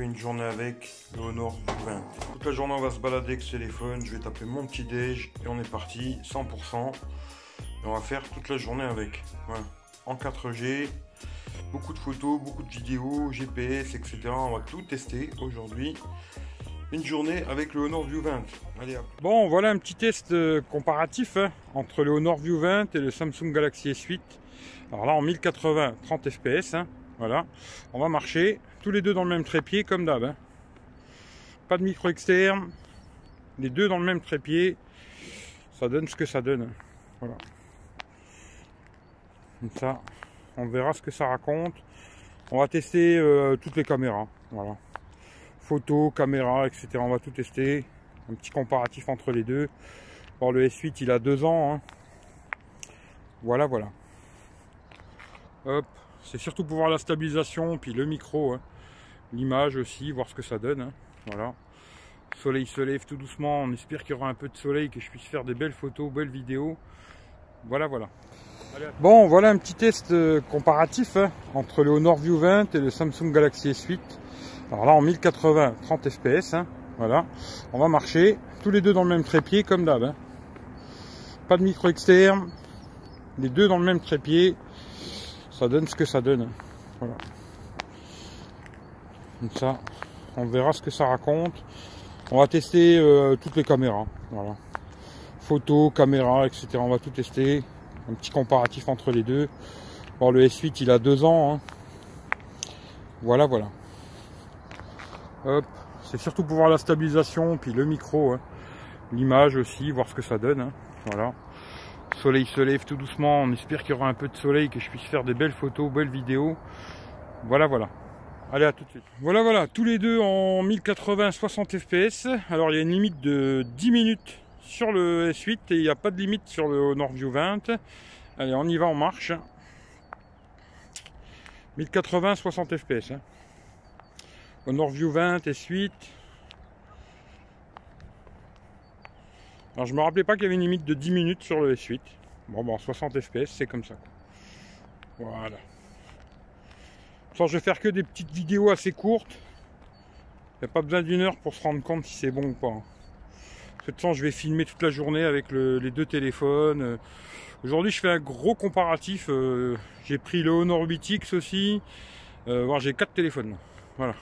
une journée avec le Honor du 20. Toute la journée, on va se balader avec ce téléphone. Je vais taper mon petit déj et on est parti 100%. Et on va faire toute la journée avec. En 4G, beaucoup de photos, beaucoup de vidéos, GPS, etc. On va tout tester aujourd'hui. Une journée avec le Honor View 20. Allez hop. Bon, voilà un petit test euh, comparatif hein, entre le Honor View 20 et le Samsung Galaxy S8. Alors là, en 1080, 30 fps. Voilà. On va marcher tous les deux dans le même trépied, comme d'hab. hein. Pas de micro externe. Les deux dans le même trépied. Ça donne ce que ça donne. Voilà. Ça, on verra ce que ça raconte. On va tester euh, toutes les caméras. Voilà. Photo, caméra, etc. On va tout tester. Un petit comparatif entre les deux. Bon, le S8, il a deux ans. hein. Voilà, voilà. Hop. C'est surtout pour voir la stabilisation, puis le micro. hein. L'image aussi, voir ce que ça donne. hein. Voilà. Le soleil se lève tout doucement. On espère qu'il y aura un peu de soleil, que je puisse faire des belles photos, belles vidéos. Voilà, voilà. Bon, voilà un petit test euh, comparatif hein, entre le Honor View 20 et le Samsung Galaxy S8. Alors là, en 1080, 30 fps. hein, voilà. On va marcher tous les deux dans le même trépied, comme d'hab. Pas de micro externe. Les deux dans le même trépied. Donne ce que ça donne. ça, on verra ce que ça raconte. On va tester euh, toutes les caméras. Voilà. Photo, caméra, etc. On va tout tester. Un petit comparatif entre les deux. Le S8, il a deux ans. hein. Voilà, voilà. C'est surtout pour voir la stabilisation, puis le micro. hein. L'image aussi, voir ce que ça donne. hein. Voilà. Le soleil se lève tout doucement. On espère qu'il y aura un peu de soleil, que je puisse faire des belles photos, belles vidéos. Voilà, voilà. Allez, à tout de suite. Voilà, voilà. Tous les deux en 1080 60 fps. Alors, il y a une limite de 10 minutes sur le S8 et il n'y a pas de limite sur le Honor View 20. Allez, on y va, on marche. 1080 60 fps. Hein. Honor View 20 S8. Alors je me rappelais pas qu'il y avait une limite de 10 minutes sur le S8. Bon bon 60 fps c'est comme ça. Voilà. Sans je vais faire que des petites vidéos assez courtes. Il n'y a pas besoin d'une heure pour se rendre compte si c'est bon ou pas. hein. De toute façon je vais filmer toute la journée avec le- les deux téléphones. Euh, Aujourd'hui je fais un gros comparatif. euh, j'ai pris le Honor 8X aussi. Euh, j'ai quatre téléphones. Voilà.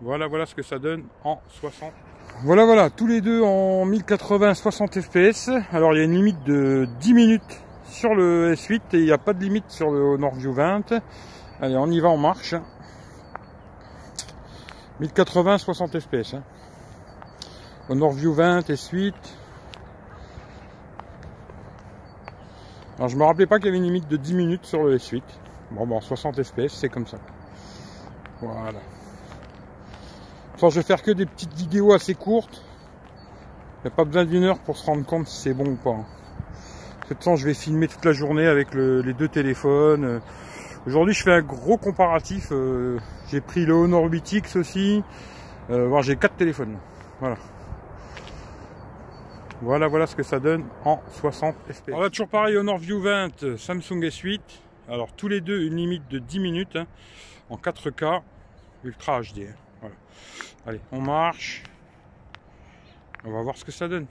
Voilà, voilà ce que ça donne en 60. Voilà, voilà, tous les deux en 1080 60 fps. Alors il y a une limite de 10 minutes sur le S8 et il n'y a pas de limite sur le Honor View 20. Allez, on y va, on marche. 1080 60 fps. Hein. Honor View 20 S8. Alors je me rappelais pas qu'il y avait une limite de 10 minutes sur le S8. Bon, bon, 60 fps, c'est comme ça. Voilà. Je vais faire que des petites vidéos assez courtes. Il n'y a pas besoin d'une heure pour se rendre compte si c'est bon ou pas. De toute façon, je vais filmer toute la journée avec le- les deux téléphones. Euh, Aujourd'hui, je fais un gros comparatif. euh, j'ai pris le Honor 8X aussi. Euh, j'ai quatre téléphones. Voilà. Voilà, voilà ce que ça donne en 60 fps. Alors là, toujours pareil, Honor View 20, euh, Samsung S8. Alors, tous les deux, une limite de 10 minutes hein, en 4K Ultra HD. hein. Voilà. Allez, on marche. On va voir ce que ça donne.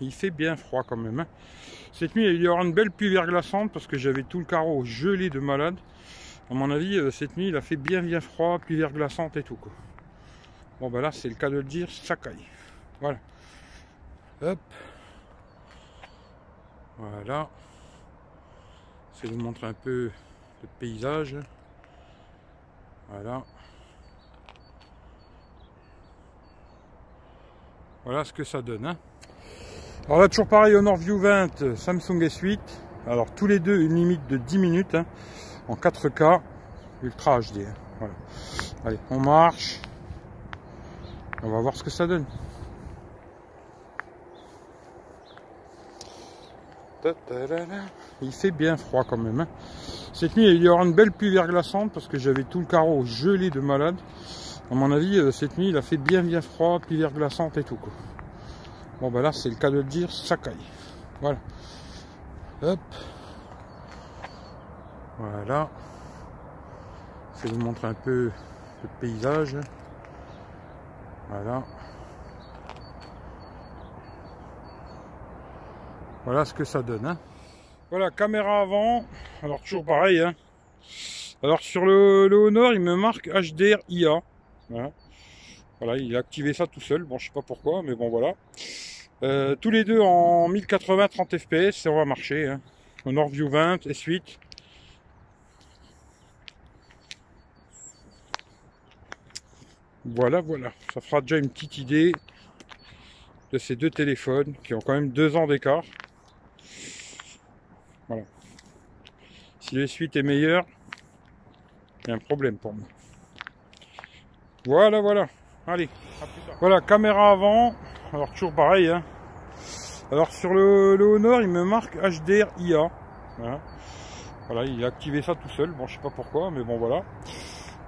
Il fait bien froid quand même. hein. Cette nuit, il y aura une belle pluie verglaçante parce que j'avais tout le carreau gelé de malade. À mon avis, euh, cette nuit, il a fait bien bien froid, pluie verglaçante et tout. Bon, ben là, c'est le cas de le dire, ça caille. Voilà. Hop. Voilà. Je vais vous montrer un peu le paysage. Voilà. Voilà ce que ça donne. hein. Alors là, toujours pareil, Honor View 20, euh, Samsung S8. Alors tous les deux, une limite de 10 minutes hein, en 4K Ultra HD. hein. Voilà. Allez, on marche. On va voir ce que ça donne. Ta ta la la. Il fait bien froid quand même. hein. Cette nuit, il y aura une belle pluie verglaçante parce que j'avais tout le carreau gelé de malade. À mon avis, euh, cette nuit, il a fait bien bien froid, pluie verglaçante et tout. Bon ben là c'est le cas de le dire, ça caille. Voilà. Hop. Voilà. Je vais vous montrer un peu le paysage. Voilà. Voilà ce que ça donne. Hein. Voilà, caméra avant. Alors toujours pareil. Hein. Alors sur le, Honor, il me marque HDR IA. Voilà. il a activé ça tout seul. Bon, je sais pas pourquoi, mais bon voilà. Euh, tous les deux en 1080 30 fps, ça va marcher. Hein. Honor View 20 S8. Voilà, voilà. Ça fera déjà une petite idée de ces deux téléphones qui ont quand même deux ans d'écart. Voilà. Si les suites est meilleur, il y a un problème pour moi. Voilà, voilà. Allez. Voilà, caméra avant. Alors toujours pareil. Hein. Alors sur le, Honor, il me marque HDR IA. Voilà. voilà. il a activé ça tout seul. Bon, je sais pas pourquoi, mais bon voilà.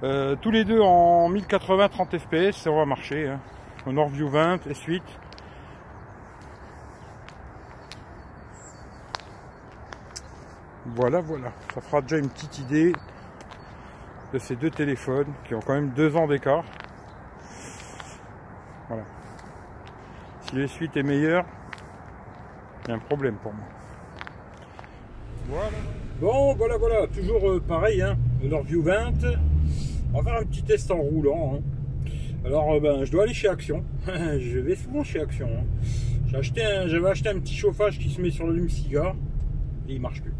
Euh, tous les deux en 1080 30 fps, ça va marcher. Hein. Honor View 20 S8. Voilà, voilà. Ça fera déjà une petite idée de ces deux téléphones qui ont quand même deux ans d'écart. Voilà. Si les suites est meilleure, il y a un problème pour moi. Voilà. Bon, voilà, voilà. Toujours euh, pareil, hein. Honor View 20. On va faire un petit test en roulant. Hein. Alors, euh, ben, je dois aller chez Action. je vais souvent chez Action. Hein. J'avais acheté, un, petit chauffage qui se met sur le lume-cigare et il marche plus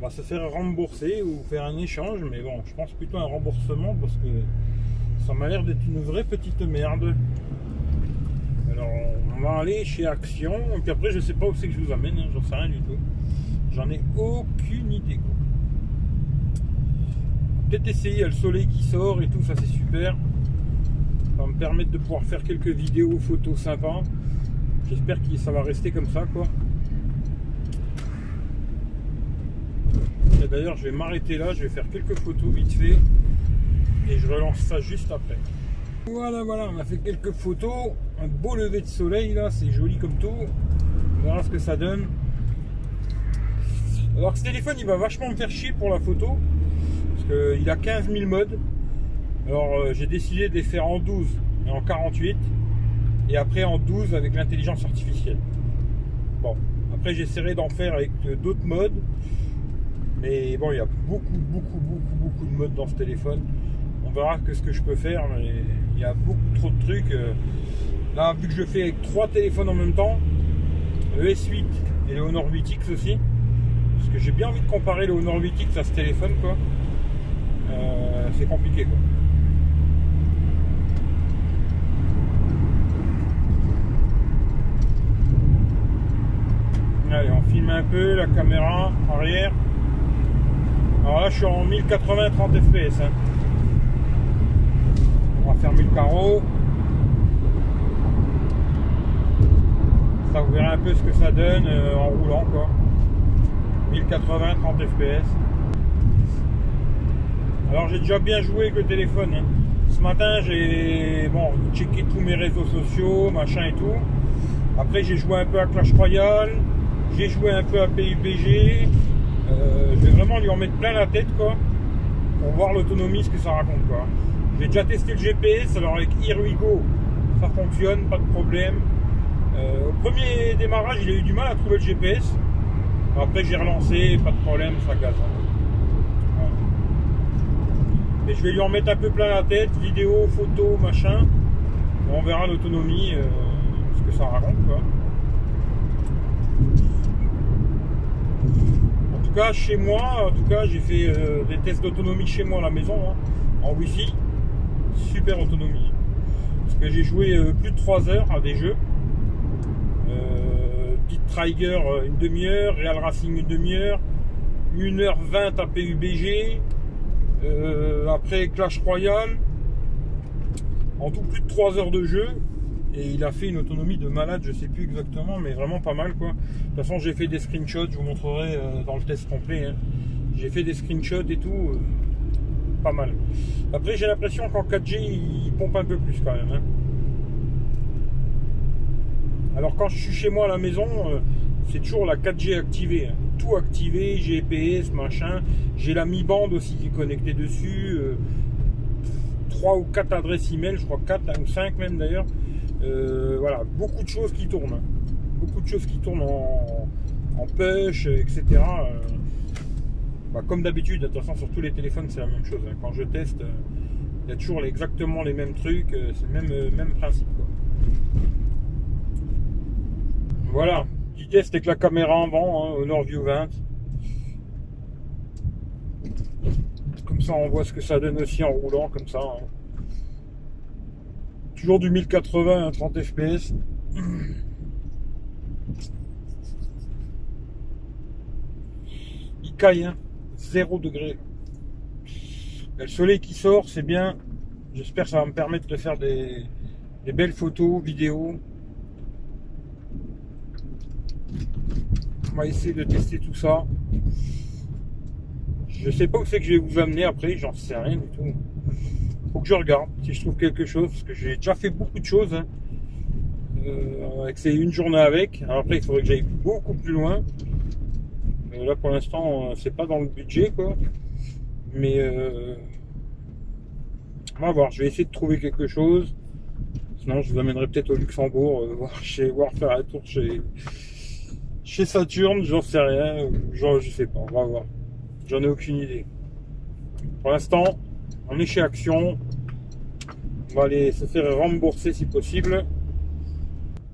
on va se faire rembourser ou faire un échange, mais bon, je pense plutôt un remboursement parce que ça m'a l'air d'être une vraie petite merde. Alors, on va aller chez Action, et puis après, je sais pas où c'est que je vous amène, hein, j'en sais rien du tout. J'en ai aucune idée. Peut-être essayer, il y a le soleil qui sort et tout, ça c'est super. Ça va me permettre de pouvoir faire quelques vidéos, photos sympas. J'espère que ça va rester comme ça, quoi. D'ailleurs, je vais m'arrêter là, je vais faire quelques photos vite fait et je relance ça juste après. Voilà, voilà, on a fait quelques photos. Un beau lever de soleil là, c'est joli comme tout. On ce que ça donne. Alors ce téléphone, il va vachement me faire chier pour la photo parce qu'il a 15 000 modes. Alors euh, j'ai décidé de les faire en 12 et en 48 et après en 12 avec l'intelligence artificielle. Bon, après j'essaierai d'en faire avec d'autres modes. Mais bon, il y a beaucoup, beaucoup, beaucoup, beaucoup de modes dans ce téléphone. On verra que ce que je peux faire, mais il y a beaucoup trop de trucs. Euh. Là, vu que je fais avec trois téléphones en même temps, le S8 et le Honor 8X aussi, parce que j'ai bien envie de comparer le Honor 8X à ce téléphone, quoi. Euh, c'est compliqué, quoi. Allez, on filme un peu la caméra arrière. Alors là, je suis en 1080 30 fps. On va fermer le carreau. Ça, vous verrez un peu ce que ça donne euh, en roulant, quoi. 1080 30 fps. Alors, j'ai déjà bien joué avec le téléphone. Hein. Ce matin, j'ai bon, checké tous mes réseaux sociaux, machin et tout. Après, j'ai joué un peu à Clash Royale. J'ai joué un peu à PUBG. Euh, je vais vraiment lui en mettre plein la tête quoi pour voir l'autonomie, ce que ça raconte quoi. J'ai déjà testé le GPS, alors avec Here ça fonctionne, pas de problème. Euh, au premier démarrage, il a eu du mal à trouver le GPS. Après, j'ai relancé, pas de problème, ça gaze. Mais je vais lui en mettre un peu plein la tête, vidéo, photo, machin. On verra l'autonomie, euh, ce que ça raconte quoi. Tout cas, chez moi, en tout cas, j'ai fait euh, des tests d'autonomie chez moi à la maison, hein, en Wi-Fi. Super autonomie. Parce que j'ai joué euh, plus de 3 heures à des jeux. Euh, Trigger une demi-heure, Real Racing une demi-heure, 1h20 à PUBG, après Clash Royale. En tout, plus de 3 heures de jeu et il a fait une autonomie de malade, je sais plus exactement, mais vraiment pas mal quoi. De toute façon, j'ai fait des screenshots, je vous montrerai euh, dans le test complet. Hein. J'ai fait des screenshots et tout, euh, pas mal. Après, j'ai l'impression qu'en 4G, il pompe un peu plus quand même. Hein. Alors quand je suis chez moi à la maison, euh, c'est toujours la 4G activée. hein. Tout activé, GPS, machin. J'ai la Mi Band aussi qui est connectée dessus. euh, 3 ou 4 adresses email, je crois 4 ou 5 même d'ailleurs. Euh, voilà, beaucoup de choses qui tournent. Beaucoup de choses qui tournent en, en push, etc. Euh, bah, comme d'habitude, façon sur tous les téléphones c'est la même chose. hein. Quand je teste, euh, il y a toujours exactement les mêmes trucs, euh, c'est le même, même principe. quoi. Voilà, petit test avec la caméra en vent, hein, Honor View 20. Comme ça on voit ce que ça donne aussi en roulant comme ça. hein. Toujours du 1080 à 30 fps. Il caille, hein. 0 degré. Il y a le soleil qui sort, c'est bien. J'espère que ça va me permettre de faire des, des belles photos, vidéos. On va essayer de tester tout ça. Je sais pas où c'est que je vais vous amener après, j'en sais rien du tout. Faut que je regarde si je trouve quelque chose, parce que j'ai déjà fait beaucoup de choses. Hein. Euh, avec ces une journée avec. Alors après, il faudrait que j'aille beaucoup plus loin. Euh, là, pour l'instant, euh, c'est pas dans le budget, quoi. Mais euh, on va voir. Je vais essayer de trouver quelque chose. Sinon, je vous amènerai peut-être au Luxembourg, euh, voir, chez, voir faire un tour chez, chez Saturne. J'en sais rien. Genre, je sais pas. On va voir. J'en ai aucune idée. Pour l'instant, on est chez Action. On va aller se faire rembourser si possible.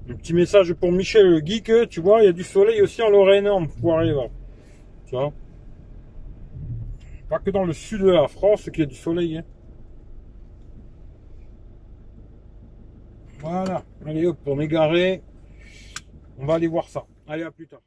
Un petit message pour Michel le geek, tu vois, il y a du soleil aussi en Lorraine, en Poiré, là. Tu vois Pas que dans le sud de la France qu'il y a du soleil. hein. Voilà, allez hop, on est. On va aller voir ça. Allez, à plus tard.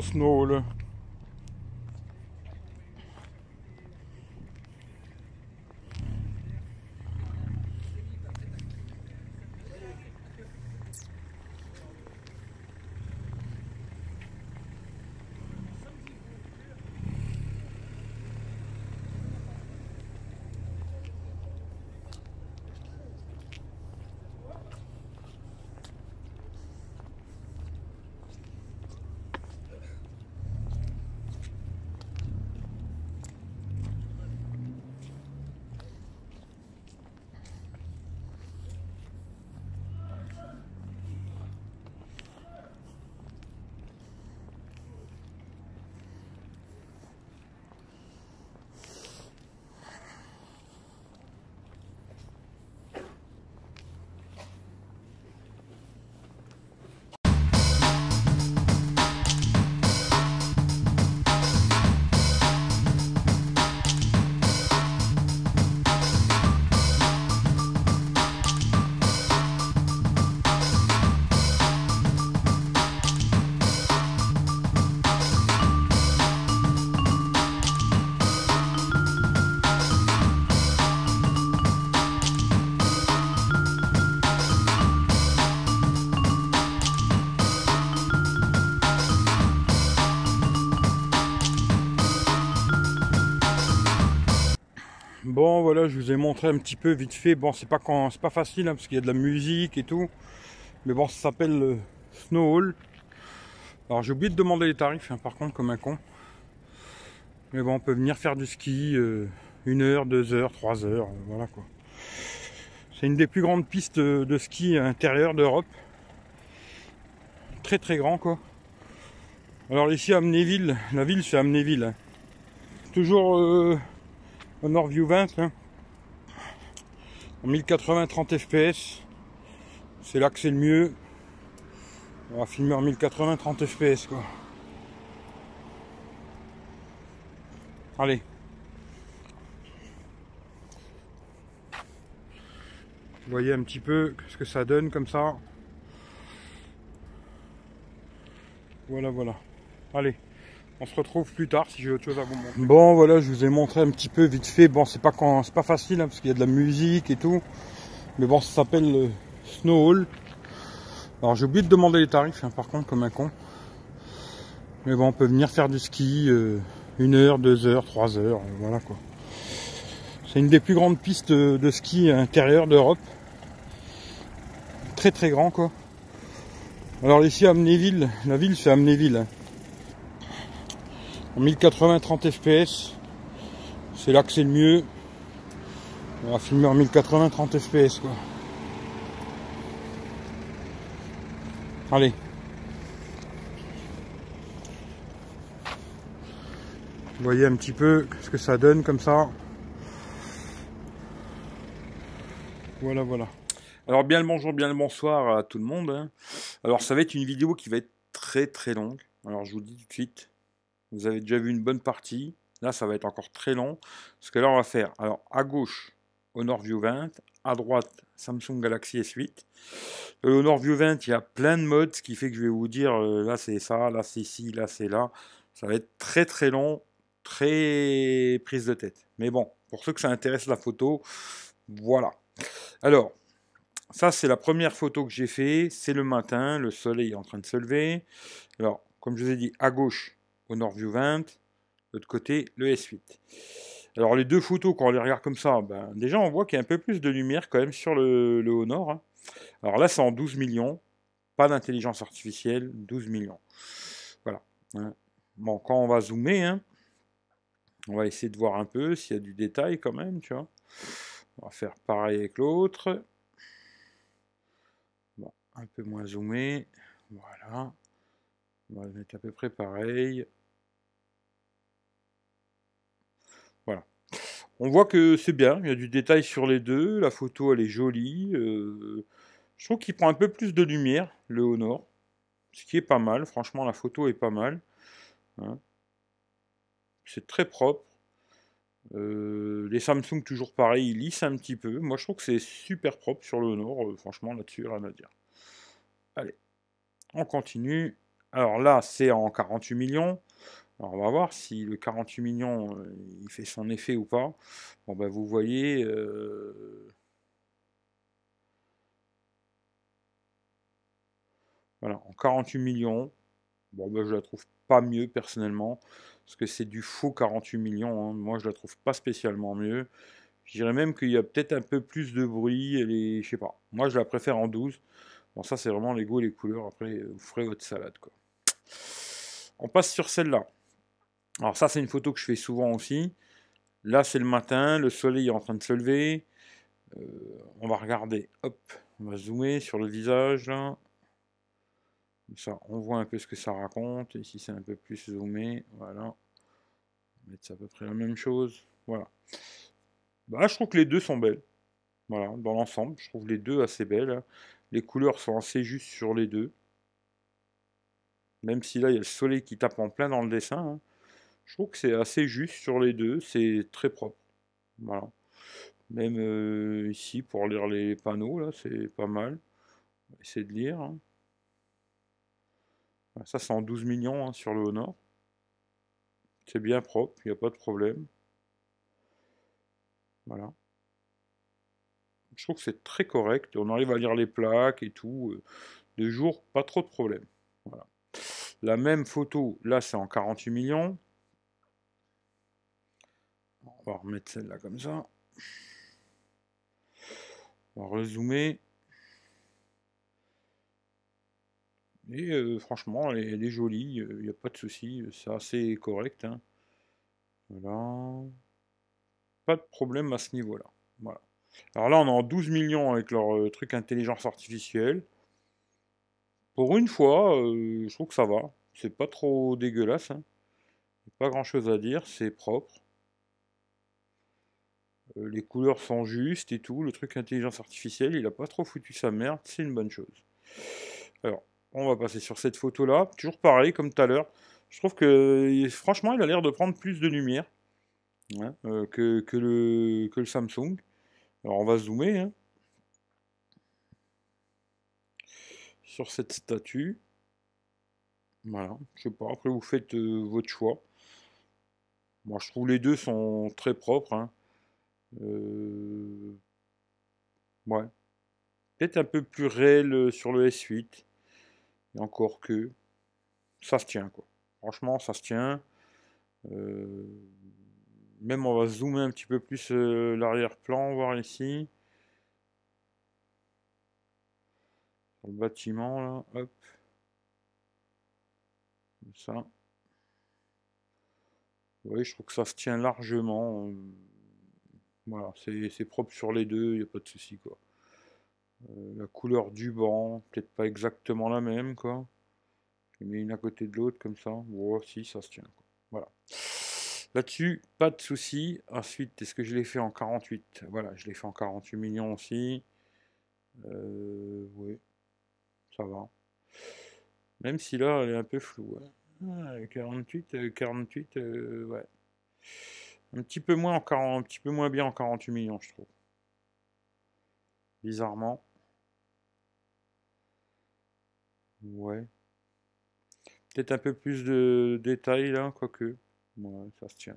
Faire voilà, je vous ai montré un petit peu vite fait. Bon, c'est pas quand, c'est pas facile hein, parce qu'il y a de la musique et tout. Mais bon, ça s'appelle le Snow Hall. Alors j'ai oublié de demander les tarifs, hein, par contre, comme un con. Mais bon, on peut venir faire du ski euh, une heure, deux heures, trois heures, euh, voilà quoi. C'est une des plus grandes pistes de ski intérieure d'Europe. Très très grand quoi. Alors ici à Amnéville, la ville c'est Amnéville. Hein. Toujours euh, au Northview 20. Hein. En 1080 30 fps. C'est là que c'est le mieux. On va filmer en 1080 30 fps quoi. Allez. Vous voyez un petit peu ce que ça donne comme ça. Voilà, voilà. Allez, on se retrouve plus tard si j'ai autre chose à vous montrer. Bon, voilà, je vous ai montré un petit peu vite fait. Bon, c'est pas pas facile hein, parce qu'il y a de la musique et tout. Mais bon, ça s'appelle le Snow Hall. Alors j'ai oublié de demander les tarifs, hein, par contre, comme un con. Mais bon, on peut venir faire du ski euh, une heure, deux heures, trois heures, euh, voilà quoi. C'est une des plus grandes pistes de ski intérieure d'Europe. Très très grand quoi. Alors ici à Amnéville, la ville c'est Amnéville. Hein. En 1080 30 fps. C'est là que c'est le mieux. On va filmer en 1080 30 fps quoi. Allez. Vous voyez un petit peu ce que ça donne comme ça. Voilà, voilà. Alors bien le bonjour, bien le bonsoir à tout le monde. Hein. Alors ça va être une vidéo qui va être très très longue. Alors je vous dis tout de suite, vous avez déjà vu une bonne partie. Là ça va être encore très long. Ce que là on va faire, alors à gauche Honor View 20, à droite Samsung Galaxy S8. Le Honor View 20, il y a plein de modes, ce qui fait que je vais vous dire euh, là c'est ça, là c'est ci, là c'est là. Ça va être très très long, très prise de tête. Mais bon, pour ceux que ça intéresse la photo, voilà. Alors, ça c'est la première photo que j'ai fait. C'est le matin, le soleil est en train de se lever. Alors, comme je vous ai dit, à gauche, au View 20, de l'autre côté, le S8. Alors les deux photos, quand on les regarde comme ça, ben, déjà on voit qu'il y a un peu plus de lumière quand même sur le, le haut nord. Hein. Alors là c'est en 12 millions, pas d'intelligence artificielle, 12 millions. Voilà. Hein. Bon, quand on va zoomer, hein, on va essayer de voir un peu s'il y a du détail quand même, tu vois. On va faire pareil avec l'autre. Bon, un peu moins zoomé. Voilà. On va mettre à peu près pareil. On voit que c'est bien, il y a du détail sur les deux, la photo elle est jolie. Euh, je trouve qu'il prend un peu plus de lumière, le haut nord. Ce qui est pas mal, franchement la photo est pas mal. Hein. C'est très propre. Euh, les Samsung, toujours pareil, ils lissent un petit peu. Moi, je trouve que c'est super propre sur le Nord. Euh, franchement, là-dessus, rien à dire. Allez, on continue. Alors là, c'est en 48 millions. Alors, on va voir si le 48 millions, euh, il fait son effet ou pas. Bon, ben, vous voyez... Voilà, en 48 millions. Bon, ben, je la trouve pas mieux, personnellement parce que c'est du faux 48 millions. Hein. Moi, je la trouve pas spécialement mieux. Je dirais même qu'il y a peut-être un peu plus de bruit. Elle est, je sais pas. Moi, je la préfère en 12. Bon, ça, c'est vraiment les goûts et les couleurs. Après, vous ferez votre salade. On passe sur celle-là. Alors ça, c'est une photo que je fais souvent aussi. Là, c'est le matin, le soleil est en train de se lever. Euh, on va regarder, hop, on va zoomer sur le visage. Ça, on voit un peu ce que ça raconte. Ici, c'est un peu plus zoomé. Voilà. On va mettre à peu près la même chose. Voilà. Bah, je trouve que les deux sont belles. Voilà, dans l'ensemble, je trouve les deux assez belles. Les couleurs sont assez justes sur les deux. Même si là, il y a le soleil qui tape en plein dans le dessin. Hein. Je trouve que c'est assez juste sur les deux. C'est très propre. Voilà. Même euh, ici, pour lire les panneaux, là, c'est pas mal. On va essayer de lire. Hein. Ça, c'est en 12 millions hein, sur le Honor. C'est bien propre, il n'y a pas de problème. Voilà. Je trouve que c'est très correct. On arrive à lire les plaques et tout. Euh, de jour, pas trop de problème. Voilà. La même photo, là, c'est en 48 millions. On va remettre celle-là comme ça. On va rezoomer. Et euh, franchement, elle est, jolie, il n'y a pas de souci, c'est assez correct. Hein. Voilà. Pas de problème à ce niveau-là. Voilà. Alors là, on est en 12 millions avec leur euh, truc intelligence artificielle. Pour une fois, euh, je trouve que ça va. C'est pas trop dégueulasse. Hein. Pas grand chose à dire, c'est propre. Euh, les couleurs sont justes et tout. Le truc intelligence artificielle, il a pas trop foutu sa merde, c'est une bonne chose. Alors, on va passer sur cette photo là. Toujours pareil, comme tout à l'heure. Je trouve que franchement, il a l'air de prendre plus de lumière hein, euh, que, le, Samsung. Alors on va zoomer hein, sur cette statue. Voilà, je sais pas, après vous faites euh, votre choix. Moi je trouve les deux sont très propres. Hein. Euh, ouais. Peut-être un peu plus réel euh, sur le S8. Et encore que ça se tient quoi. Franchement ça se tient. Même on va zoomer un petit peu plus l'arrière-plan, voir ici. le bâtiment là, hop. Ça. Oui, je trouve que ça se tient largement. Voilà, c'est propre sur les deux, il n'y a pas de souci quoi. Euh, la couleur du banc, peut-être pas exactement la même quoi. Je mets une à côté de l'autre comme ça. Bon, si, ça se tient. Voilà. Là-dessus, pas de souci. Ensuite, est-ce que je l'ai fait en 48 Voilà, je l'ai fait en 48 millions aussi. Euh, oui, ça va. Même si là, elle est un peu floue. 48, 48, euh, euh, ouais. Un petit peu moins en 40, un petit peu moins bien en 48 millions, je trouve. Bizarrement. Ouais. Peut-être un peu plus de détails là, quoique. Ouais, ça se tient.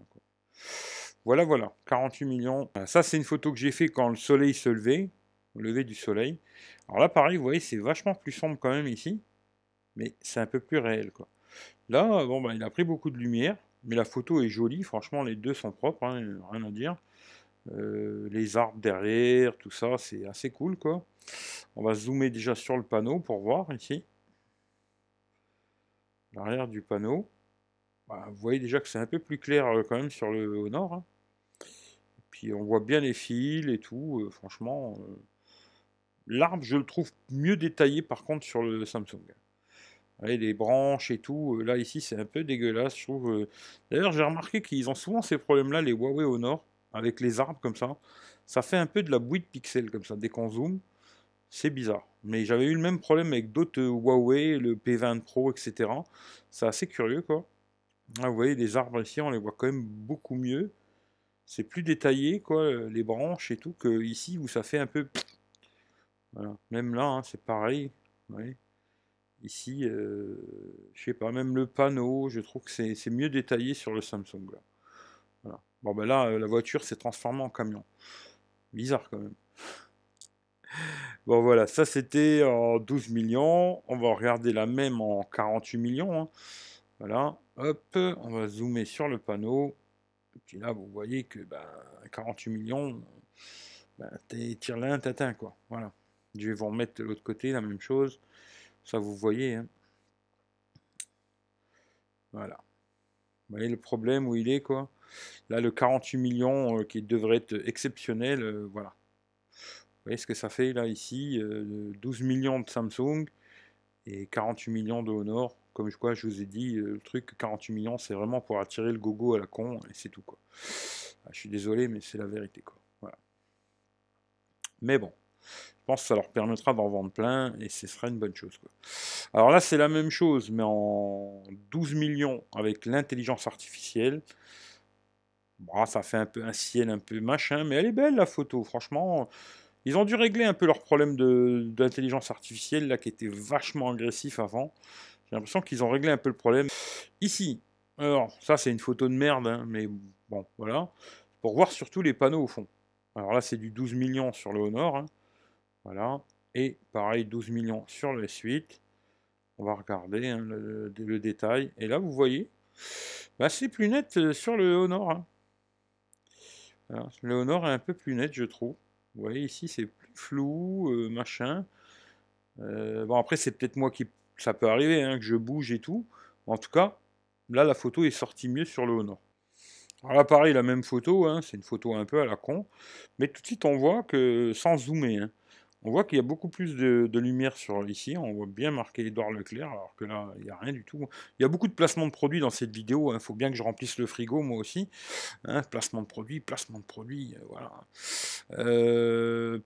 Voilà, voilà, 48 millions. Ça, c'est une photo que j'ai fait quand le soleil se levait, au lever du soleil. Alors là, pareil, vous voyez, c'est vachement plus sombre quand même ici, mais c'est un peu plus réel. Quoi. Là, bon, bah, il a pris beaucoup de lumière, mais la photo est jolie. Franchement, les deux sont propres, hein, rien à dire. Euh, les arbres derrière, tout ça, c'est assez cool, quoi. On va zoomer déjà sur le panneau pour voir ici. L'arrière du panneau. Bah, vous voyez déjà que c'est un peu plus clair euh, quand même sur le au nord. Hein. puis on voit bien les fils et tout. Euh, franchement, l'arbre, je le trouve mieux détaillé par contre sur le Samsung. Les branches et tout. là, ici, c'est un peu dégueulasse, je trouve. D'ailleurs, j'ai remarqué qu'ils ont souvent ces problèmes-là, les Huawei au nord, avec les arbres comme ça. Ça fait un peu de la bouille de pixels comme ça, dès qu'on zoome. C'est bizarre. Mais j'avais eu le même problème avec d'autres Huawei, le P20 Pro, etc. C'est assez curieux, quoi. Ah, vous voyez, les arbres ici, on les voit quand même beaucoup mieux. C'est plus détaillé, quoi, les branches et tout, que ici où ça fait un peu. Voilà. Même là, hein, c'est pareil. Ici, euh, je sais pas, même le panneau, je trouve que c'est mieux détaillé sur le Samsung. Bon, ben là, euh, la voiture s'est transformée en camion. Bizarre quand même. Bon voilà, ça c'était en 12 millions. On va regarder la même en 48 millions. Hein. Voilà, hop, on va zoomer sur le panneau. Et puis là, vous voyez que 48 ben, millions, ben, tire l'un, t'atteins quoi. Voilà. Je vais vous remettre de l'autre côté la même chose. Ça, vous voyez. Hein. Voilà. Vous voyez le problème où il est quoi. Là, le 48 millions euh, qui devrait être exceptionnel, euh, voilà. Vous voyez ce que ça fait là ici 12 euh, millions de Samsung et 48 millions de Honor comme je, je vous ai dit, le truc 48 millions, c'est vraiment pour attirer le gogo à la con, et c'est tout, quoi. Ah, je suis désolé, mais c'est la vérité, quoi. Voilà. Mais bon, je pense que ça leur permettra d'en vendre plein, et ce sera une bonne chose. Alors là, c'est la même chose, mais en 12 millions avec l'intelligence artificielle. Bon, ça fait un peu un ciel, un peu machin, mais elle est belle, la photo, franchement... Ils ont dû régler un peu leur problème d'intelligence artificielle, là, qui était vachement agressif avant. J'ai l'impression qu'ils ont réglé un peu le problème. Ici, alors ça c'est une photo de merde, hein, mais bon, voilà. Pour voir surtout les panneaux au fond. Alors là c'est du 12 millions sur le Honor. Hein. Voilà. Et pareil, 12 millions sur le S8. On va regarder hein, le, détail. Et là, vous voyez, bah, c'est plus net euh, sur le Honor. Le Honor est un peu plus net, je trouve. Vous voyez, ici, c'est plus flou, euh, machin. Euh, bon, après, c'est peut-être moi qui. Ça peut arriver, hein, que je bouge et tout. En tout cas, là, la photo est sortie mieux sur le Honor. Alors là, pareil, la même photo, hein, c'est une photo un peu à la con. Mais tout de suite, on voit que, sans zoomer, hein, on voit qu'il y a beaucoup plus de, lumière sur ici. On voit bien marqué Edouard Leclerc, alors que là, il n'y a rien du tout. Il y a beaucoup de placements de produits dans cette vidéo. Il faut bien que je remplisse le frigo, moi aussi. placement de produits, placement de produits, euh, voilà. Euh,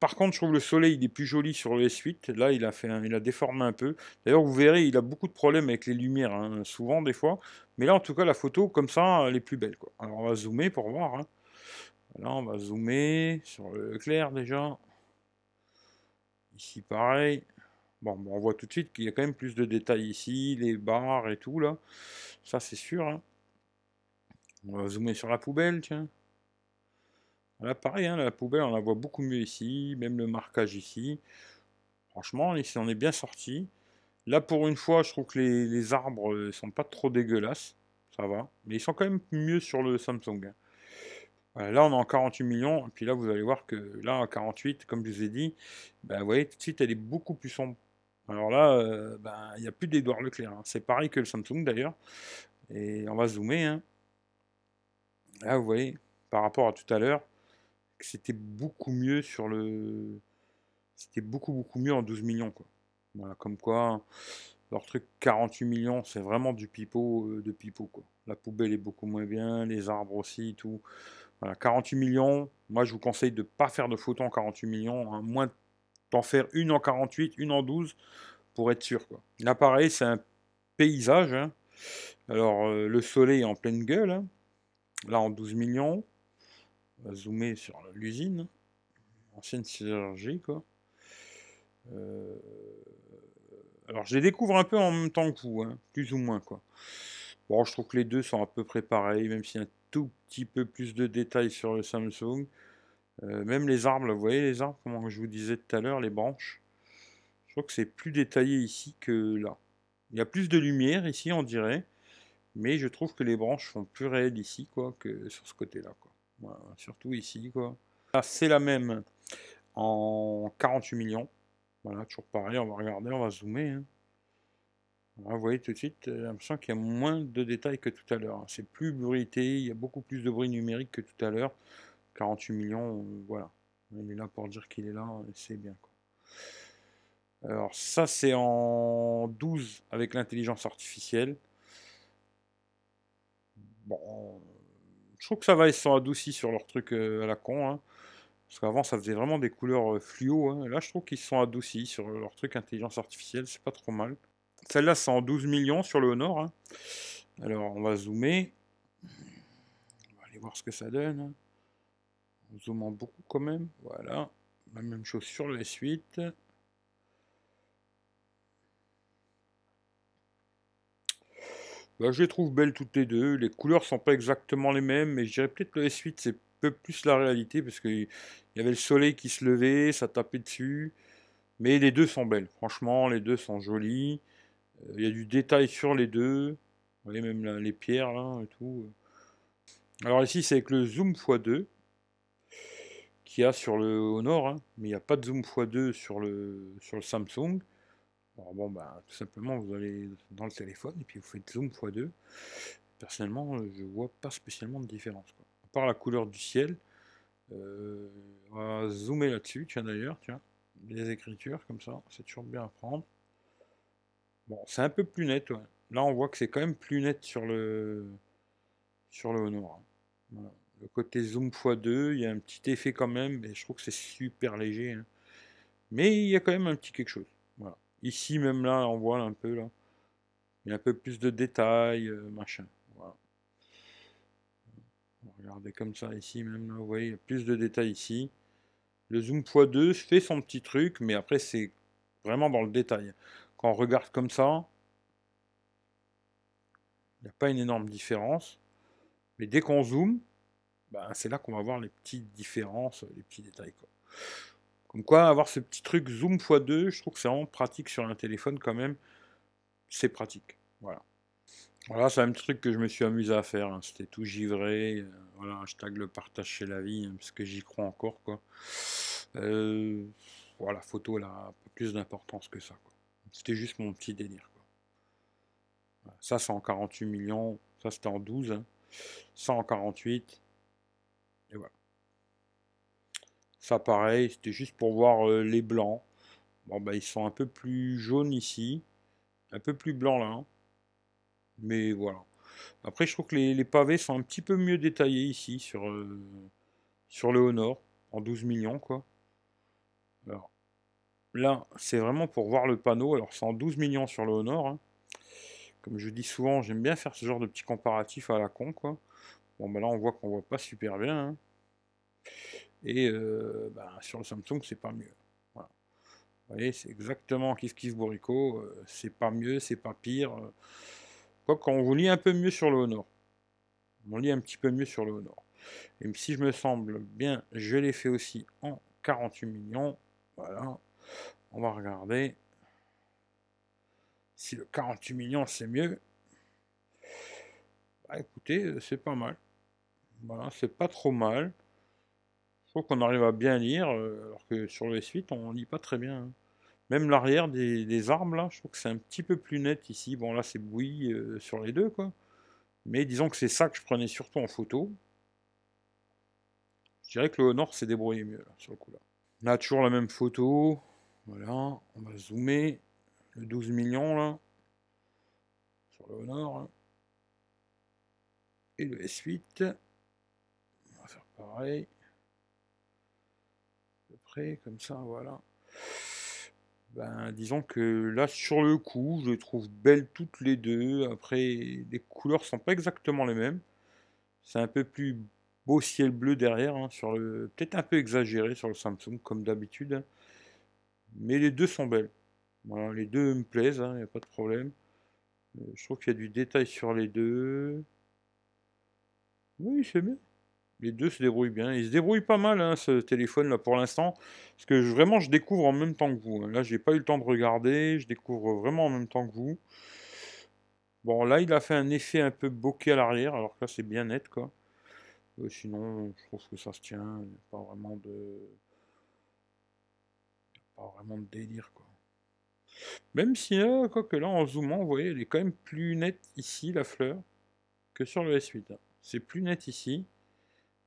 par contre, je trouve le soleil il est plus joli sur le S8. Là, il a, fait il a déformé un peu. D'ailleurs, vous verrez, il a beaucoup de problèmes avec les lumières, hein, souvent, des fois. Mais là, en tout cas, la photo, comme ça, elle est plus belle. Alors, on va zoomer pour voir. Hein. Là, on va zoomer sur le clair déjà. Ici, pareil. Bon, on voit tout de suite qu'il y a quand même plus de détails ici, les barres et tout, là. Ça, c'est sûr. Hein. On va zoomer sur la poubelle, tiens. Là, pareil, hein, la poubelle, on la voit beaucoup mieux ici, même le marquage ici. Franchement, ici, on est bien sorti. Là, pour une fois, je trouve que les, arbres ne euh, sont pas trop dégueulasses. Ça va. Mais ils sont quand même mieux sur le Samsung. Hein. Là, on est en 48 millions. Et puis là, vous allez voir que là, en 48, comme je vous ai dit, ben, vous voyez, tout de suite, elle est beaucoup plus sombre. Alors là, euh, ben, il n'y a plus d'Edouard Leclerc. Hein. C'est pareil que le Samsung, d'ailleurs. Et on va zoomer. Là, vous voyez, par rapport à tout à l'heure, c'était beaucoup mieux sur le. C'était beaucoup, beaucoup mieux en 12 millions, quoi. Voilà, comme quoi, leur truc 48 millions, c'est vraiment du pipeau euh, de pipeau, quoi. La poubelle est beaucoup moins bien, les arbres aussi, tout. Voilà, 48 millions, moi je vous conseille de ne pas faire de photos en 48 millions, hein, moins d'en faire une en 48, une en 12, pour être sûr, quoi. Là, c'est un paysage, hein. Alors, euh, le soleil en pleine gueule, hein. là en 12 millions. On zoomer sur l'usine. Ancienne sidérurgie. Euh, alors, je les découvre un peu en même temps que vous, plus ou moins. Bon, je trouve que les deux sont à peu près pareils, même un tout petit peu plus de détails sur le Samsung. Euh, même les arbres, vous voyez les arbres, comme je vous disais tout à l'heure, les branches. Je trouve que c'est plus détaillé ici que là. Il y a plus de lumière ici, on dirait. Mais je trouve que les branches sont plus réelles ici, quoi, que sur ce côté-là, quoi surtout ici, quoi. Là, c'est la même en 48 millions. Voilà, toujours pareil, on va regarder, on va zoomer. Hein. Vous voyez tout de suite, j'ai l'impression qu'il y a moins de détails que tout à l'heure. Hein. C'est plus bruité, il y a beaucoup plus de bruit numérique que tout à l'heure. 48 millions, voilà. Il est là pour dire qu'il est là, c'est bien. Alors ça c'est en 12 avec l'intelligence artificielle. Bon, je trouve que ça va, ils sont adoucis sur leur truc euh, à la con. Hein. Parce qu'avant, ça faisait vraiment des couleurs euh, fluo. Hein. Là, je trouve qu'ils sont adoucis sur leur truc intelligence artificielle. C'est pas trop mal. Celle-là, c'est en 12 millions sur le Honor. Hein. Alors, on va zoomer. On va aller voir ce que ça donne. On zoome en beaucoup quand même. Voilà. La même chose sur les suites. Bah, je les trouve belles toutes les deux. Les couleurs sont pas exactement les mêmes, mais je dirais peut-être le S8 c'est peu plus la réalité parce qu'il y avait le soleil qui se levait, ça tapait dessus. Mais les deux sont belles. Franchement, les deux sont jolies. Il y a du détail sur les deux. Vous voyez même les pierres là et tout. Alors ici c'est avec le zoom x2 qu'il y a sur le Honor, hein. mais il n'y a pas de zoom x2 sur le, sur le Samsung. Alors bon, bah, tout simplement, vous allez dans le téléphone et puis vous faites zoom x2. Personnellement, je vois pas spécialement de différence. Quoi. À part la couleur du ciel, euh, on va zoomer là-dessus, tiens d'ailleurs, tiens, les écritures comme ça, c'est toujours bien à prendre. Bon, c'est un peu plus net, Là, on voit que c'est quand même plus net sur le sur le Honor. Hein. Le côté zoom x2, il y a un petit effet quand même, mais je trouve que c'est super léger. Hein. Mais il y a quand même un petit quelque chose. Voilà. Ici, même là, on voit un peu là. Il y a un peu plus de détails, euh, machin. Voilà. Regardez comme ça ici, même là, vous voyez, il y a plus de détails ici. Le zoom x2 fait son petit truc, mais après, c'est vraiment dans le détail. On regarde comme ça, il n'y a pas une énorme différence. Mais dès qu'on zoome, ben, c'est là qu'on va voir les petites différences, les petits détails. Quoi. Comme quoi, avoir ce petit truc zoom x2, je trouve que c'est vraiment pratique sur un téléphone quand même. C'est pratique. Voilà. Voilà, c'est un truc que je me suis amusé à faire. Hein. C'était tout givré. Euh, voilà, hashtag le partage chez la vie, hein, parce que j'y crois encore, quoi. Euh, voilà, photo, peu plus d'importance que ça. C'était juste mon petit délire. Ça, c'est en 48 millions. Ça, c'était en 12. Hein. Ça, en 48. Et voilà. Ça, pareil, c'était juste pour voir euh, les blancs. Bon, bah, ils sont un peu plus jaunes ici. Un peu plus blancs là. Hein. Mais voilà. Après, je trouve que les, pavés sont un petit peu mieux détaillés ici sur, euh, sur le Honor. En 12 millions, quoi. Alors, là, c'est vraiment pour voir le panneau. Alors, c'est en 12 millions sur le Honor. Hein. Comme je dis souvent, j'aime bien faire ce genre de petits comparatifs à la con, quoi. Bon, ben là, on voit qu'on voit pas super bien. Hein. Et euh, ben, sur le Samsung, c'est pas mieux. Voilà. Vous voyez, c'est exactement Kiss Kiss Borico. Euh, c'est pas mieux, c'est pas pire. Quoi qu'on vous lit un peu mieux sur le Honor. On lit un petit peu mieux sur le Honor. Et si je me semble bien, je l'ai fait aussi en 48 millions. Voilà. On va regarder. Si le 48 millions c'est mieux, bah écoutez, c'est pas mal. Voilà, c'est pas trop mal. Je trouve qu'on arrive à bien lire, euh, alors que sur le S8, on lit pas très bien. Hein. Même l'arrière des, armes, là, je trouve que c'est un petit peu plus net ici. Bon, là, c'est bouilli euh, sur les deux, quoi. Mais disons que c'est ça que je prenais surtout en photo. Je dirais que le Honor s'est débrouillé mieux, là, sur le coup, là. On a toujours la même photo. Voilà, on va zoomer le 12 millions là, sur le Honor. Hein. Et le S8. On va faire pareil. De près, comme ça, voilà. Ben, disons que là, sur le coup, je les trouve belles toutes les deux. Après, les couleurs sont pas exactement les mêmes. C'est un peu plus beau ciel bleu derrière, hein, sur le peut-être un peu exagéré sur le Samsung, comme d'habitude. Mais les deux sont belles. Voilà, les deux me plaisent, il hein, n'y a pas de problème. Euh, je trouve qu'il y a du détail sur les deux. Oui, c'est bien. Les deux se débrouillent bien. Ils se débrouillent pas mal, hein, ce téléphone là pour l'instant. Parce que vraiment, je découvre en même temps que vous. Hein. Là, j'ai pas eu le temps de regarder. Je découvre vraiment en même temps que vous. Bon, là, il a fait un effet un peu bokeh à l'arrière. Alors que là, c'est bien net, quoi. Euh, sinon, je trouve que ça se tient. Il n'y a pas vraiment de. Pas vraiment de délire, quoi. Même si, euh, quoi que là, en zoomant, vous voyez, elle est quand même plus nette ici, la fleur, que sur le S8. Hein. C'est plus net ici.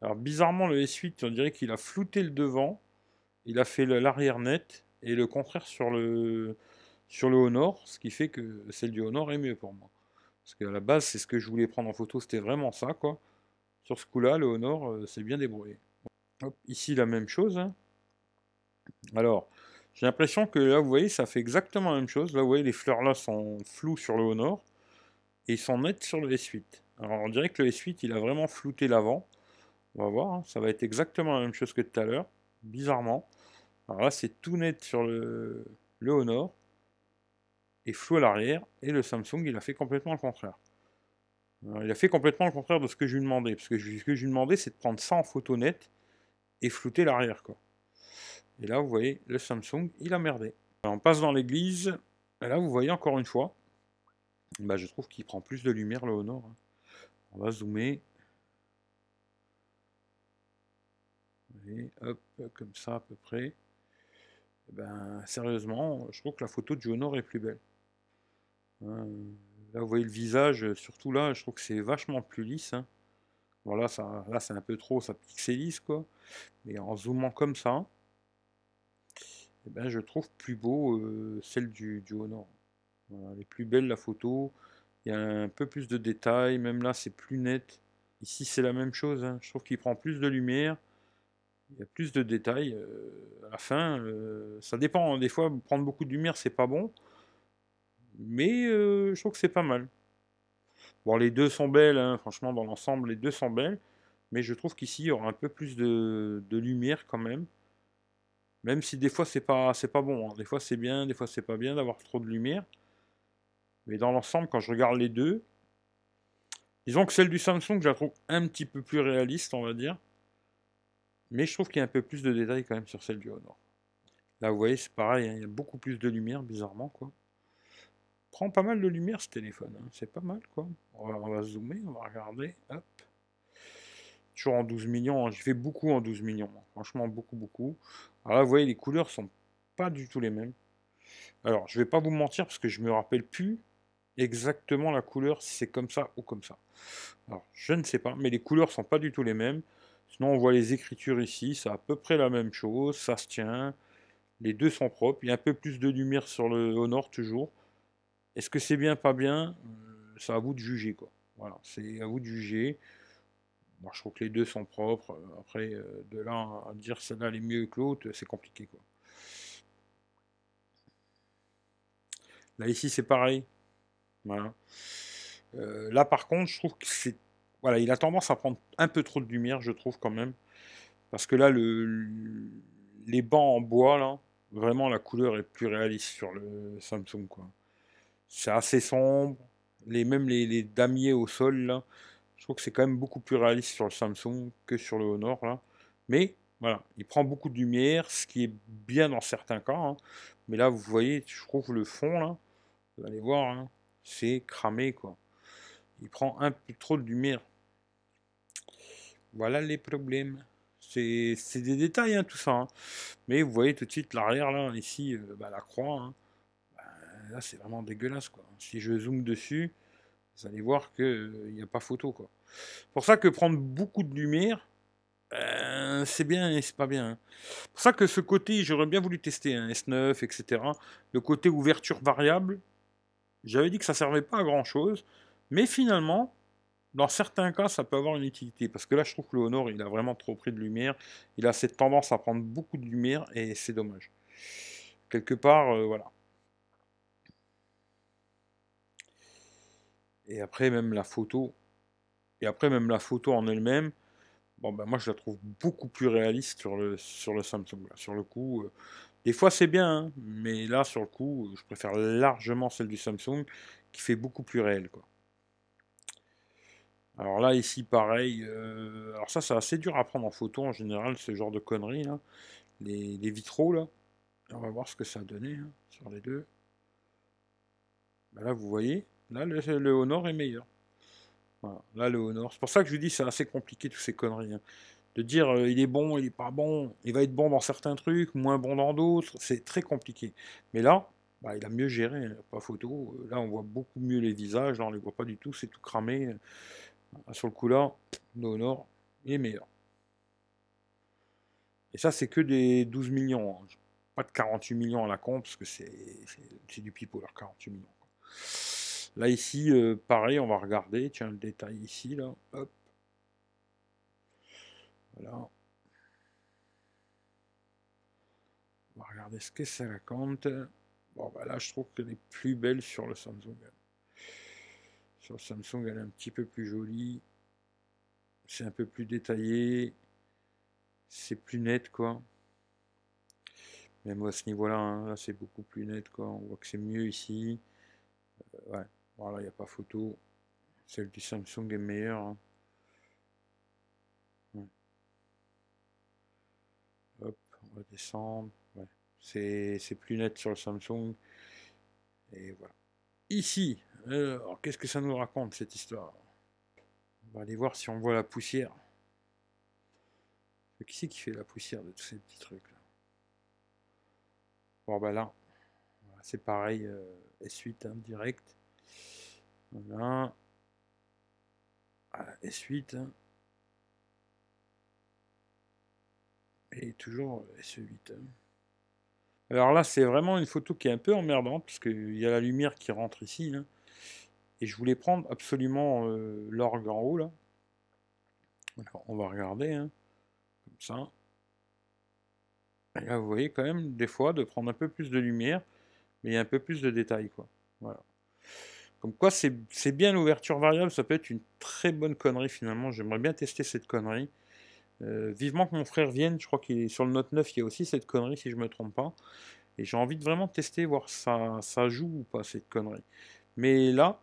Alors, bizarrement, le S8, on dirait qu'il a flouté le devant. Il a fait l'arrière net. Et le contraire sur le, sur le Honor, ce qui fait que celle du Honor est mieux pour moi. Parce qu'à la base, c'est ce que je voulais prendre en photo, c'était vraiment ça, quoi. Sur ce coup-là, le Honor, euh, c'est bien débrouillé. ici, la même chose. Hein. Alors, j'ai l'impression que là, vous voyez, ça fait exactement la même chose. Là, vous voyez, les fleurs là sont floues sur le Honor et ils sont nets sur le S8. Alors, on dirait que le S8, il a vraiment flouté l'avant. On va voir, hein. ça va être exactement la même chose que tout à l'heure, bizarrement. Alors là, c'est tout net sur le, le Honor et flou à l'arrière. Et le Samsung, il a fait complètement le contraire. il a fait complètement le contraire de ce que je lui demandais. Parce que ce que je lui demandais, c'est de prendre ça en photo nette et flouter l'arrière, quoi. Et là, vous voyez, le Samsung, il a merdé. on passe dans l'église. Et là, vous voyez encore une fois, bah, je trouve qu'il prend plus de lumière le Honor. Hein. On va zoomer. Hop, comme ça à peu près. Et ben, sérieusement, je trouve que la photo du Honor est plus belle. Hein, là, vous voyez le visage, surtout là, je trouve que c'est vachement plus lisse. Hein. Voilà, ça, là, c'est un peu trop, ça pixelise, quoi. Mais en zoomant comme ça, eh ben, je trouve plus beau euh, celle du, du Honor. elle est plus belle la photo, il y a un peu plus de détails, même là c'est plus net. Ici c'est la même chose, hein. je trouve qu'il prend plus de lumière, il y a plus de détails. Euh, à la fin, euh, ça dépend, hein. des fois prendre beaucoup de lumière c'est pas bon, mais je trouve que c'est pas mal. Bon les deux sont belles, hein. franchement dans l'ensemble les deux sont belles, mais je trouve qu'ici il y aura un peu plus de lumière quand même. Même si des fois c'est pas c'est pas bon, hein. des fois c'est bien, des fois c'est pas bien d'avoir trop de lumière. Mais dans l'ensemble, quand je regarde les deux, disons que celle du Samsung, je la trouve un petit peu plus réaliste, on va dire. Mais je trouve qu'il y a un peu plus de détails quand même sur celle du Honor. Là, vous voyez, c'est pareil, hein, il y a beaucoup plus de lumière, bizarrement, quoi. Prend pas mal de lumière ce téléphone, hein. c'est pas mal, quoi. On va, zoomer, on va regarder, hop. Toujours en 12 millions, j'ai fait beaucoup en 12 millions, franchement beaucoup, beaucoup. Alors là, vous voyez, les couleurs sont pas du tout les mêmes. Alors, je vais pas vous mentir parce que je me rappelle plus exactement la couleur, si c'est comme ça ou comme ça. Alors, je ne sais pas, mais les couleurs sont pas du tout les mêmes. Sinon, on voit les écritures ici, c'est à peu près la même chose, ça se tient. Les deux sont propres, il y a un peu plus de lumière sur le au nord toujours. Est-ce que c'est bien, pas bien? Euh, C'est à vous de juger, quoi. Voilà, c'est à vous de juger. Moi, je trouve que les deux sont propres. Après, euh, de là à dire celle-là est mieux que l'autre, c'est compliqué. Là, ici, c'est pareil. Voilà. Euh, là, par contre, je trouve que c'est. Voilà, il a tendance à prendre un peu trop de lumière, je trouve, quand même. Parce que là, le, les bancs en bois, là, vraiment, la couleur est plus réaliste sur le Samsung. C'est assez sombre. Les, même les, les, damiers au sol, là, je trouve que c'est quand même beaucoup plus réaliste sur le Samsung que sur le Honor, là. Mais, voilà, il prend beaucoup de lumière, ce qui est bien dans certains cas. Hein. Mais là, vous voyez, je trouve le fond, là, vous allez voir, hein, c'est cramé quoi. Il prend un peu trop de lumière. Voilà les problèmes. C'est des détails hein, tout ça. Hein. Mais vous voyez tout de suite l'arrière là, ici, euh, bah, la croix. Bah, là c'est vraiment dégueulasse quoi. Si je zoome dessus, vous allez voir qu'il euh, n'y a pas photo quoi. Pour ça que prendre beaucoup de lumière, ben, c'est bien et c'est pas bien. Pour ça que ce côté, j'aurais bien voulu tester un S9, etc. Le côté ouverture variable, j'avais dit que ça servait pas à grand chose, mais finalement, dans certains cas, ça peut avoir une utilité. Parce que là, je trouve que le Honor, il a vraiment trop pris de lumière. Il a cette tendance à prendre beaucoup de lumière et c'est dommage. Quelque part, euh, voilà. Et après, même la photo. Et après, même la photo en elle-même. Bon, ben moi, je la trouve beaucoup plus réaliste sur le, sur le Samsung. Sur le coup, euh, des fois c'est bien, hein, mais là sur le coup, je préfère largement celle du Samsung qui fait beaucoup plus réel. Quoi. Alors là ici pareil, euh, alors ça c'est assez dur à prendre en photo en général, ce genre de conneries là, les, vitraux là. On va voir ce que ça a donné hein, sur les deux. Ben là vous voyez, là le, le Honor est meilleur. là le Honor, c'est pour ça que je vous dis c'est assez compliqué toutes ces conneries. Hein de dire euh, il est bon, il est pas bon, il va être bon dans certains trucs, moins bon dans d'autres, c'est très compliqué. Mais là, bah, il a mieux géré, hein, pas photo. Euh, là, on voit beaucoup mieux les visages, là, on les voit pas du tout, c'est tout cramé. Euh, sur le coup là, Honor, il est meilleur. Et ça, c'est que des 12 millions. Hein. Pas de 48 millions à la con, parce que c'est du pipeau, leur 48 millions. Là, ici, pareil, on va regarder, tiens, le détail ici, là, hop. Voilà. On va regarder ce que ça raconte. Bon, bah là, je trouve qu'elle est plus belle sur le Samsung. Sur le Samsung, elle est un petit peu plus jolie. C'est un peu plus détaillé. C'est plus net, quoi. Même à ce niveau-là, hein, là, c'est beaucoup plus net, quoi. On voit que c'est mieux ici. Euh, voilà, il n'y a pas photo. Celle du Samsung est meilleure. Hein. on va descendre. C'est plus net sur le Samsung. Et voilà. Ici, alors qu'est-ce que ça nous raconte cette histoire? On va aller voir si on voit la poussière. Qui c'est qui fait la poussière de tous ces petits trucs là Bon bah là, c'est pareil, euh, S8 hein, direct. Voilà. S8. Hein. Et toujours S8. Hein. Alors là, c'est vraiment une photo qui est un peu emmerdante, parce qu'il y a la lumière qui rentre ici. Hein. Et je voulais prendre absolument euh, l'orgue en haut, là. Alors, on va regarder, comme ça. Et là, vous voyez quand même, des fois, de prendre un peu plus de lumière, mais il y a un peu plus de détails, quoi. Voilà. Comme quoi, c'est bien l'ouverture variable, ça peut être une très bonne connerie, finalement. J'aimerais bien tester cette connerie. Euh, vivement que mon frère vienne, je crois qu'il est sur le Note 9, il y a aussi cette connerie si je me trompe pas. Et j'ai envie de vraiment tester, voir ça, ça joue ou pas cette connerie. Mais là,